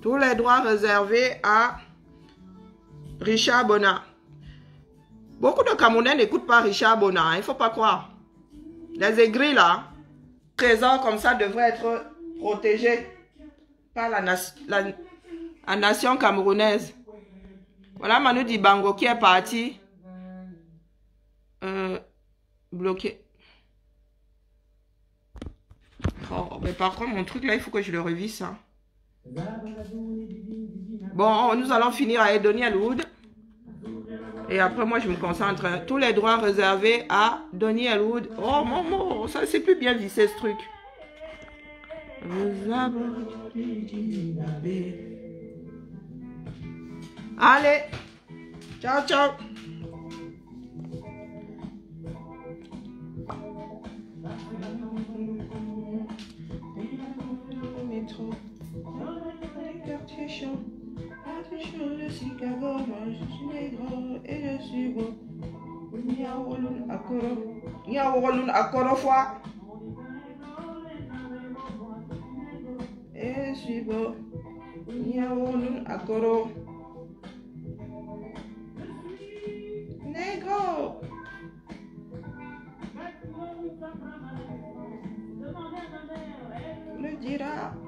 Tous les droits réservés à Richard Bonnat. Beaucoup de Camerounais n'écoutent pas Richard Bonnat, hein, il ne faut pas croire. Les aigris, là, trésors comme ça devraient être protégés par la, nation camerounaise. Voilà Manu Dibango qui est parti. Euh, bloqué. Oh, mais par contre, mon truc là, il faut que je le revisse. Hein. Bon, nous allons finir à Edony Elwood. Et après, moi, je me concentre. Tous les droits réservés à Donny Elwood. Oh, mon mot, ça, c'est plus bien vissé, ce truc. Allez. Ciao, ciao. Chaud de Chicago. Je suis négro et je suis beau. Akoro. Nyawolun akoro fois. Et je suis beau. Nyawolun akoro. Negro. Le dira.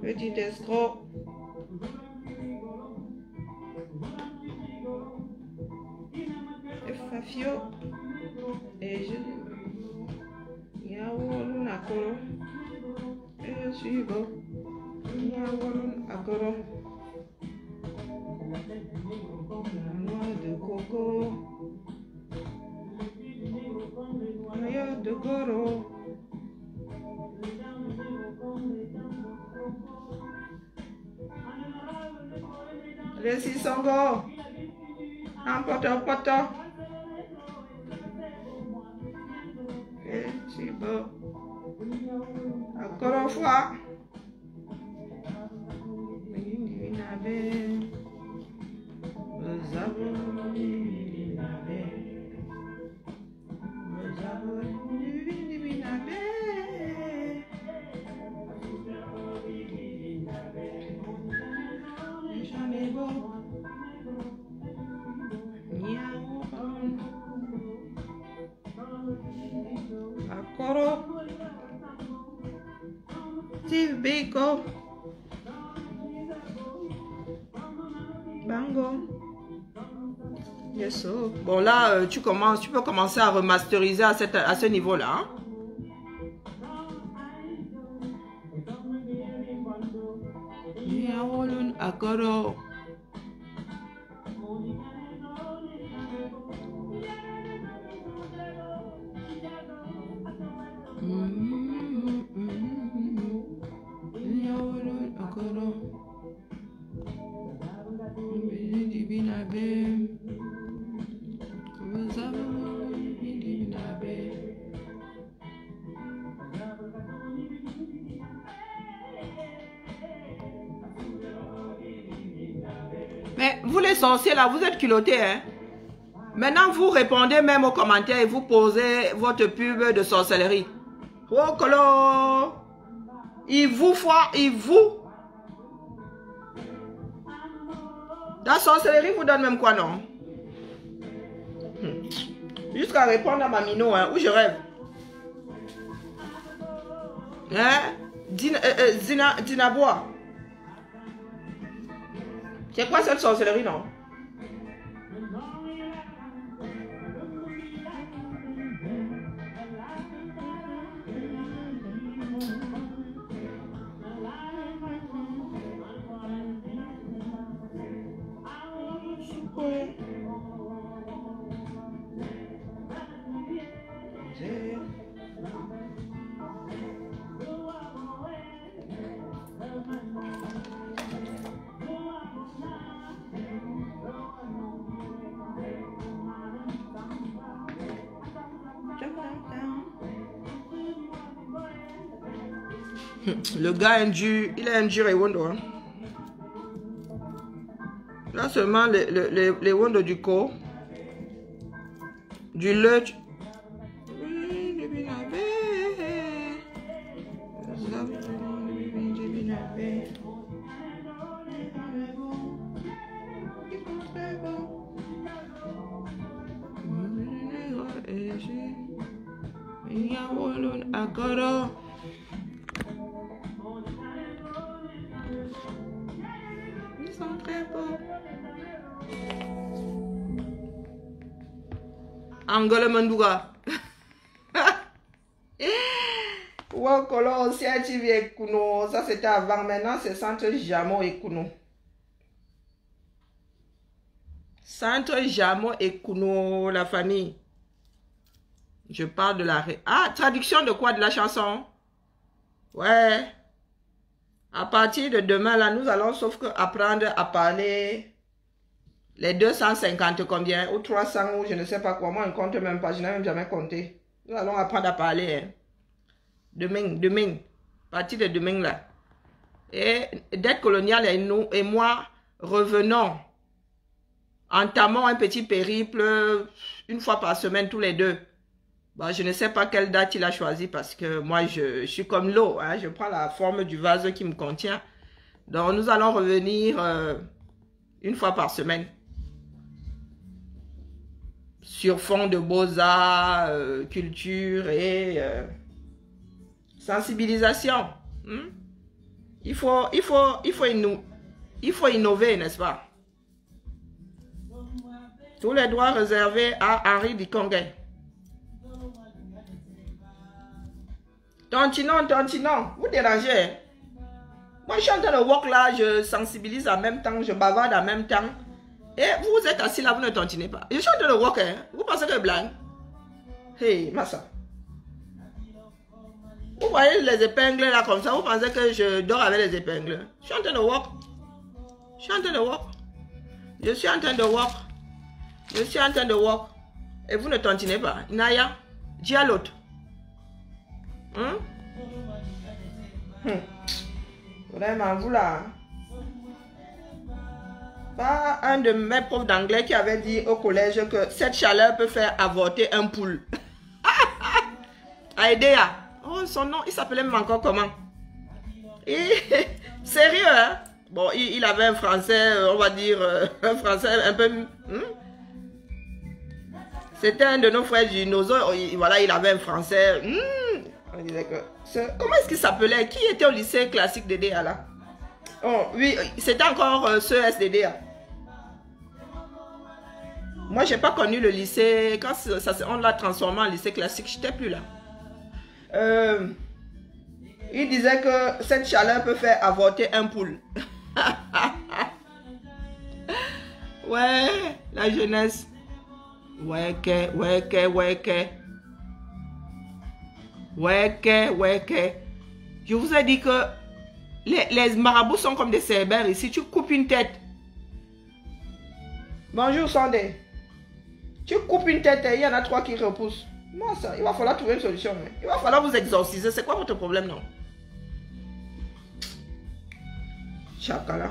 petit escroc. Fafio. Et je. Yawo Lunakoro. Et je suis beau. Akoro. Noix de coco. de Goro. Les six songo. Un poto poto. Et beau. Encore une fois. Bango. Yes. Bon, là, euh, tu commences, tu peux commencer à remasteriser à, cette, à ce niveau-là. hein. Là, vous êtes culottés, hein? Maintenant, vous répondez même aux commentaires et vous posez votre pub de sorcellerie. Oh, colo! Il vous foi, il vous. La sorcellerie vous donne même quoi, non? Hmm. Jusqu'à répondre à ma mino, hein, où je rêve. Hein? Dina, euh, euh, Zina, Dinabois. C'est quoi cette sorcellerie, non? Le gars est dur, il dur et wondo. Hein. Là seulement les, les, du corps, du lunch. Avant. Maintenant, c'est Centre Jamo et Kuno. Centre Jamo et Kuno, la famille. Je parle de la... ré- Ah, traduction de quoi? De la chanson? Ouais. À partir de demain, là, nous allons sauf que apprendre à parler les 250 combien, ou 300, ou je ne sais pas quoi. Moi, on ne compte même pas. Je n'ai même jamais compté. Nous allons apprendre à parler. hein. Demain, demain. À partir de demain, là. Et dette coloniale et nous, et moi, revenons. Entamons un petit périple une fois par semaine, tous les deux. Bon, je ne sais pas quelle date il a choisi parce que moi, je, je suis comme l'eau. hein. Je prends la forme du vase qui me contient. Donc, nous allons revenir euh, une fois par semaine. Sur fond de beaux-arts, euh, culture et euh, sensibilisation. hmm? Il, faut, il, faut, il, faut il faut innover, n'est-ce pas? Tous les droits réservés à Henri Dikongue. Tontinon, tontinon, vous dérangez. hein? Moi, je suis en train de walk là, je sensibilise en même temps, je bavarde en même temps. Et vous, vous êtes assis là, vous ne tontinez pas. Je suis en train de walk, hein? Vous pensez que blague? Hey, Massa. Vous voyez les épingles là comme ça, vous pensez que je dors avec les épingles. Je suis en train de walk. Je suis en train de walk. Je suis en train de walk. Je suis en train de walk. Et vous ne tantinez pas. Naya, dis à l'autre. Hum? Hum. Vraiment, vous là. Pas un de mes profs d'anglais qui avait dit au collège que cette chaleur peut faire avorter un poule. Aidea. Oh, son nom, il s'appelait même encore comment Sérieux, hein? Bon, il, avait un français, euh, on va dire, euh, un français un peu... Hmm? C'était un de nos frères dinosaures. Voilà, il avait un français. Hmm? Comment est-ce qu'il s'appelait? Qui était au lycée classique de DA là? Oh, oui, c'était encore euh, ce SDDA. Moi, j'ai pas connu le lycée. Quand ça, on l'a transformé en lycée classique, j'étais plus là. Euh, il disait que cette chaleur peut faire avorter un poule. ouais, la jeunesse. Ouais, que, ouais, que, ouais, que. Ouais, que, ouais, que. Je vous ai dit que les, marabouts sont comme des cerbères. si tu coupes une tête. Bonjour, Sandé. Tu coupes une tête et il y en a trois qui repoussent. Moi, ça, il va falloir trouver une solution. Il va falloir vous exorciser. C'est quoi votre problème, non? Chakala.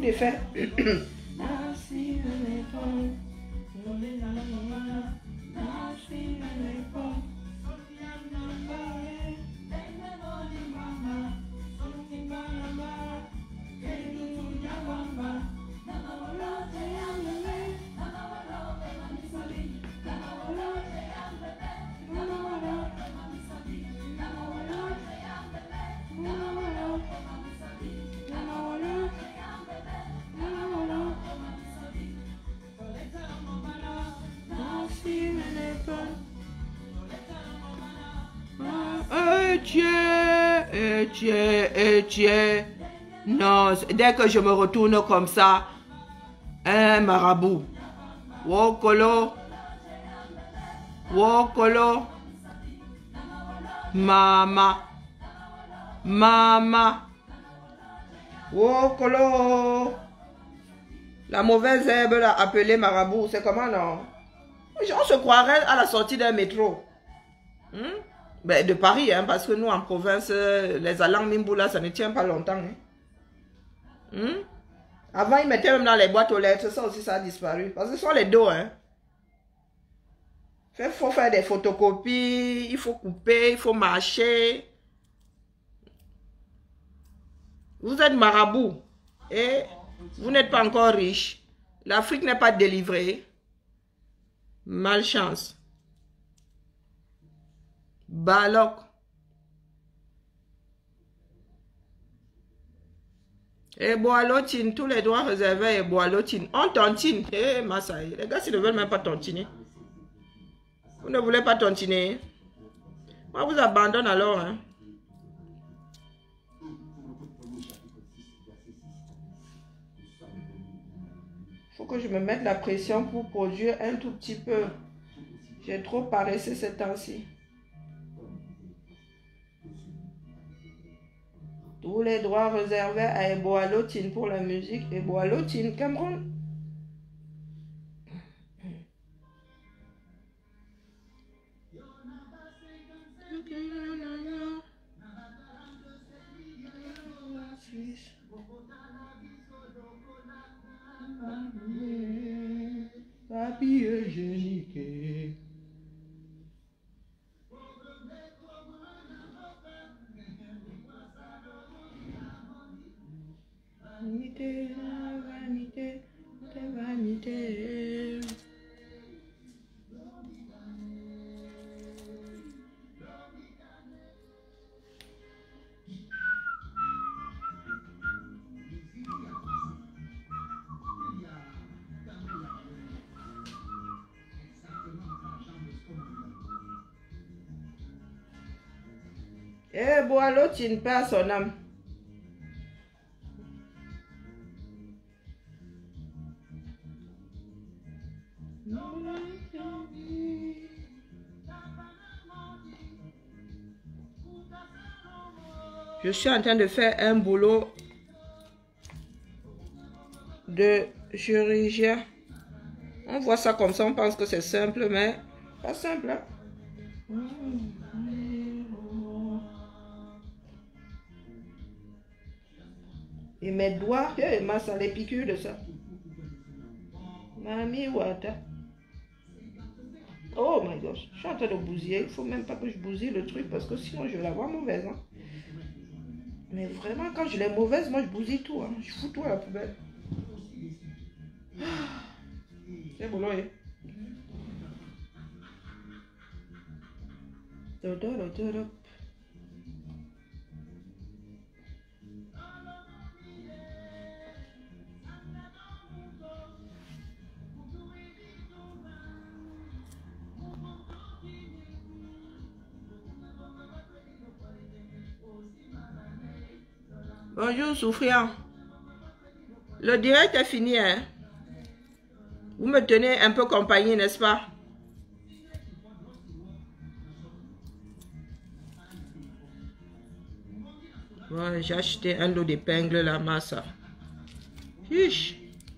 tout Non, dès que je me retourne comme ça, un marabout. Wokolo. Wokolo. Mama. Mama. Wokolo. La mauvaise herbe l'a appelé marabout. C'est comment non? On se croirait à la sortie d'un métro. Hmm? Ben, de Paris, hein, parce que nous, en province, les alangues Mimboula, ça ne tient pas longtemps. Hein. Hmm? Avant, ils mettaient même dans les boîtes aux lettres. Ça aussi, ça a disparu. Parce que ce sont les dos. Hein. Il faut faire des photocopies, il faut couper, il faut marcher. Vous êtes marabout et vous n'êtes pas encore riche. L'Afrique n'est pas délivrée. Malchance. Balok. Et boalotine, tous les droits réservés et boalotine. On tontine. Eh, Massaï. Les gars, ils ne veulent même pas tontiner. Vous ne voulez pas tontiner. Moi, vous abandonne alors. Hein. faut que je me mette la pression pour produire un tout petit peu. J'ai trop paressé ces temps-ci. Tous les droits réservés à Eboalotine pour la musique. Eboalotine, Cameroun. Eh, Boileau tient pas son âme. Je suis en train de faire un boulot de chirurgien. On voit ça comme ça, on pense que c'est simple, mais pas simple. hein. Ça les piqûres de ça. Mamie Wata. Oh my gosh, je suis en train de bousiller. Il faut même pas que je bousille le truc parce que sinon je vais la voir mauvaise. hein. Mais vraiment, quand je l'ai mauvaise, moi je bousille tout. hein. Je fous tout à la poubelle. C'est bon, hein. Souffriant. Le direct est fini, hein? Vous me tenez un peu compagnie, n'est-ce pas? J'ai acheté un lot d'épingles, la masse. Chiche.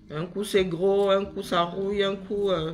Un coup c'est gros, un coup ça rouille, un coup... euh,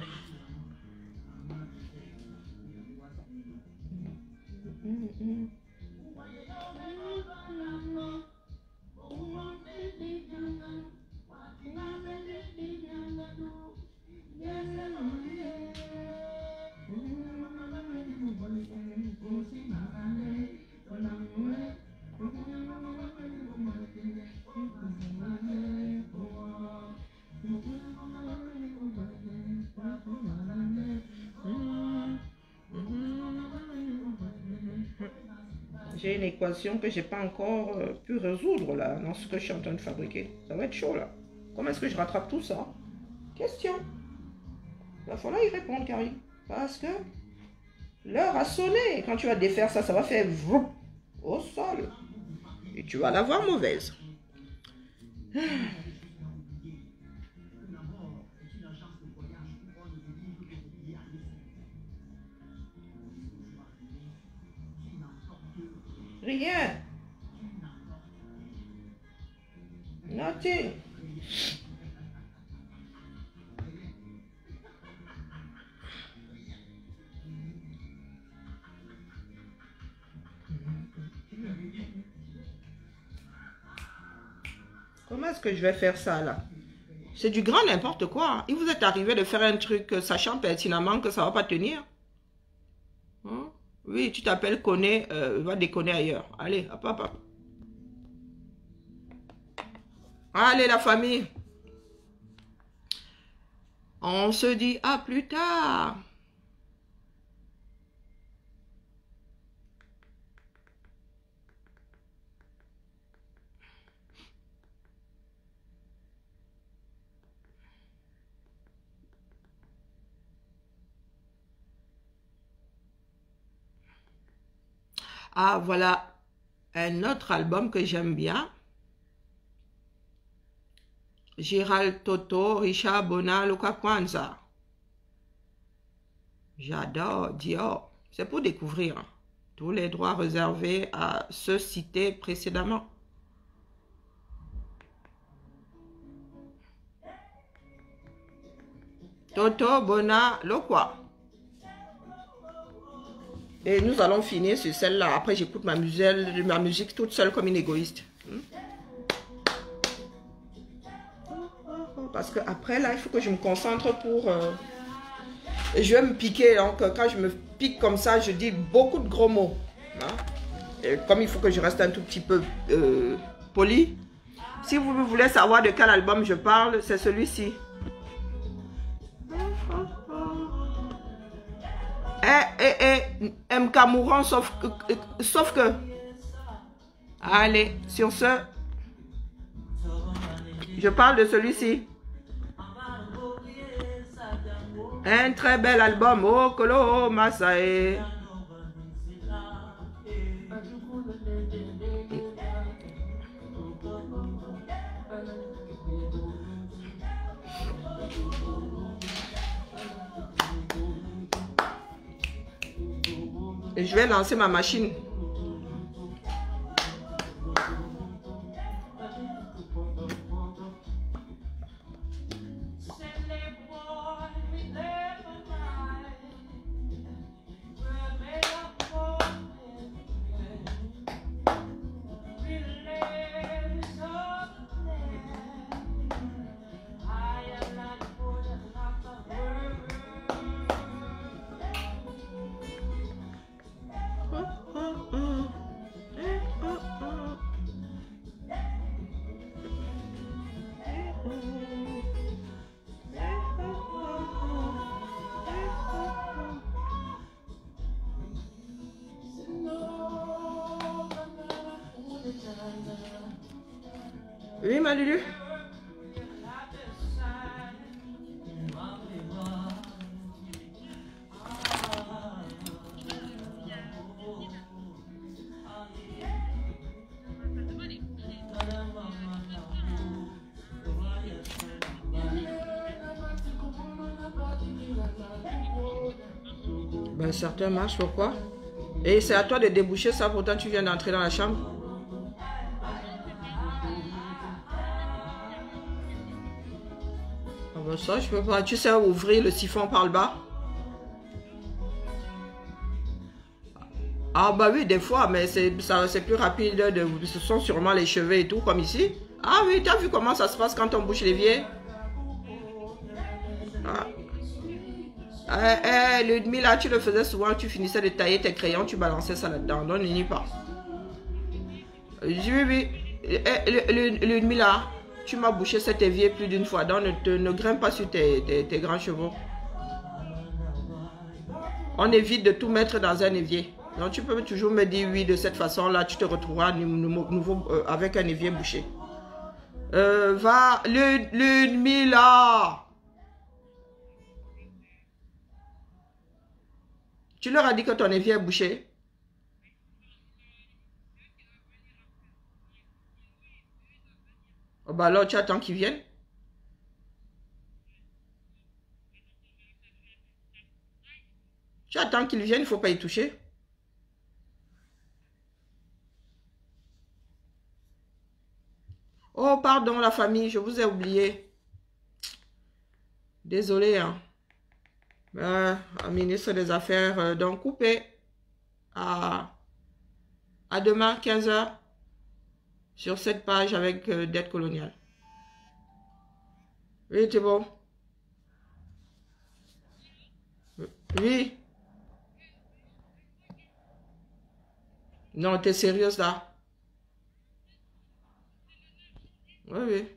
que j'ai pas encore euh, pu résoudre là, dans ce que je suis en train de fabriquer. Ça va être chaud là. Comment est-ce que je rattrape tout ça? Question. Il va falloir y répondre, Carrie. Parce que l'heure a sonné. Quand tu vas défaire ça, ça va faire vroup au sol. Et tu vas l'avoir mauvaise. Que je vais faire ça là C'est du grand n'importe quoi. Il vous est arrivé de faire un truc euh, sachant pertinemment que ça va pas tenir. Hein? Oui, tu t'appelles Koné, euh, va déconner ailleurs. Allez, hop, hop, hop. Allez, la famille. On se dit à plus tard. Ah, voilà un autre album que j'aime bien. Gérald Toto, Richard Bona, Luca Kwanzaa. J'adore Dior. C'est pour découvrir. Tous les droits réservés à ceux cités précédemment. Toto, Bona, Lokwa. Et nous allons finir sur celle-là. Après, j'écoute ma, musique- toute seule comme une égoïste. Hmm? Parce que après, là, il faut que je me concentre pour... euh, je vais me piquer. Donc, quand je me pique comme ça, je dis beaucoup de gros mots. Hein. Et comme il faut que je reste un tout petit peu euh, poli, si vous voulez savoir de quel album je parle, c'est celui-ci. Eh, eh, eh, MK mourant, sauf que, sauf que. Allez, sur ce, je parle de celui-ci. Un très bel album, oh Kolo Masae. Je vais lancer ma machine. Certains marchent, pourquoi? Et c'est à toi de déboucher ça, pourtant tu viens d'entrer dans la chambre. Ah ben ça, je peux pas. Tu sais ouvrir le siphon par le bas Ah bah oui, des fois, mais c'est plus rapide. De, ce sont sûrement les cheveux et tout, comme ici. Ah oui, tu as vu comment ça se passe quand on bouche l'évier ah. Eh, le demi là, tu le faisais souvent, tu finissais de tailler tes crayons, tu balançais ça là-dedans. Non, n'y pas. Oui, oui. Eh, le, le, demi là, tu m'as bouché cet évier plus d'une fois. Donc, ne, ne grimpe pas sur tes, tes, grands chevaux. On évite de tout mettre dans un évier. Donc, tu peux toujours me dire oui, de cette façon-là, tu te retrouveras nouveau, euh, avec un évier bouché. Euh, va, le, le demi là. Tu leur as dit que ton évier est bouché? Oh bah alors, tu attends qu'ils viennent. Tu attends qu'ils viennent, il ne faut pas y toucher? Oh, pardon la famille, je vous ai oublié. Désolé, hein. Euh, ministre des Affaires, euh, donc coupé. À, à demain, 15h, sur cette page avec euh, dette coloniale. Oui, c'est bon. Oui. Non, t'es sérieuse là? Oui, oui.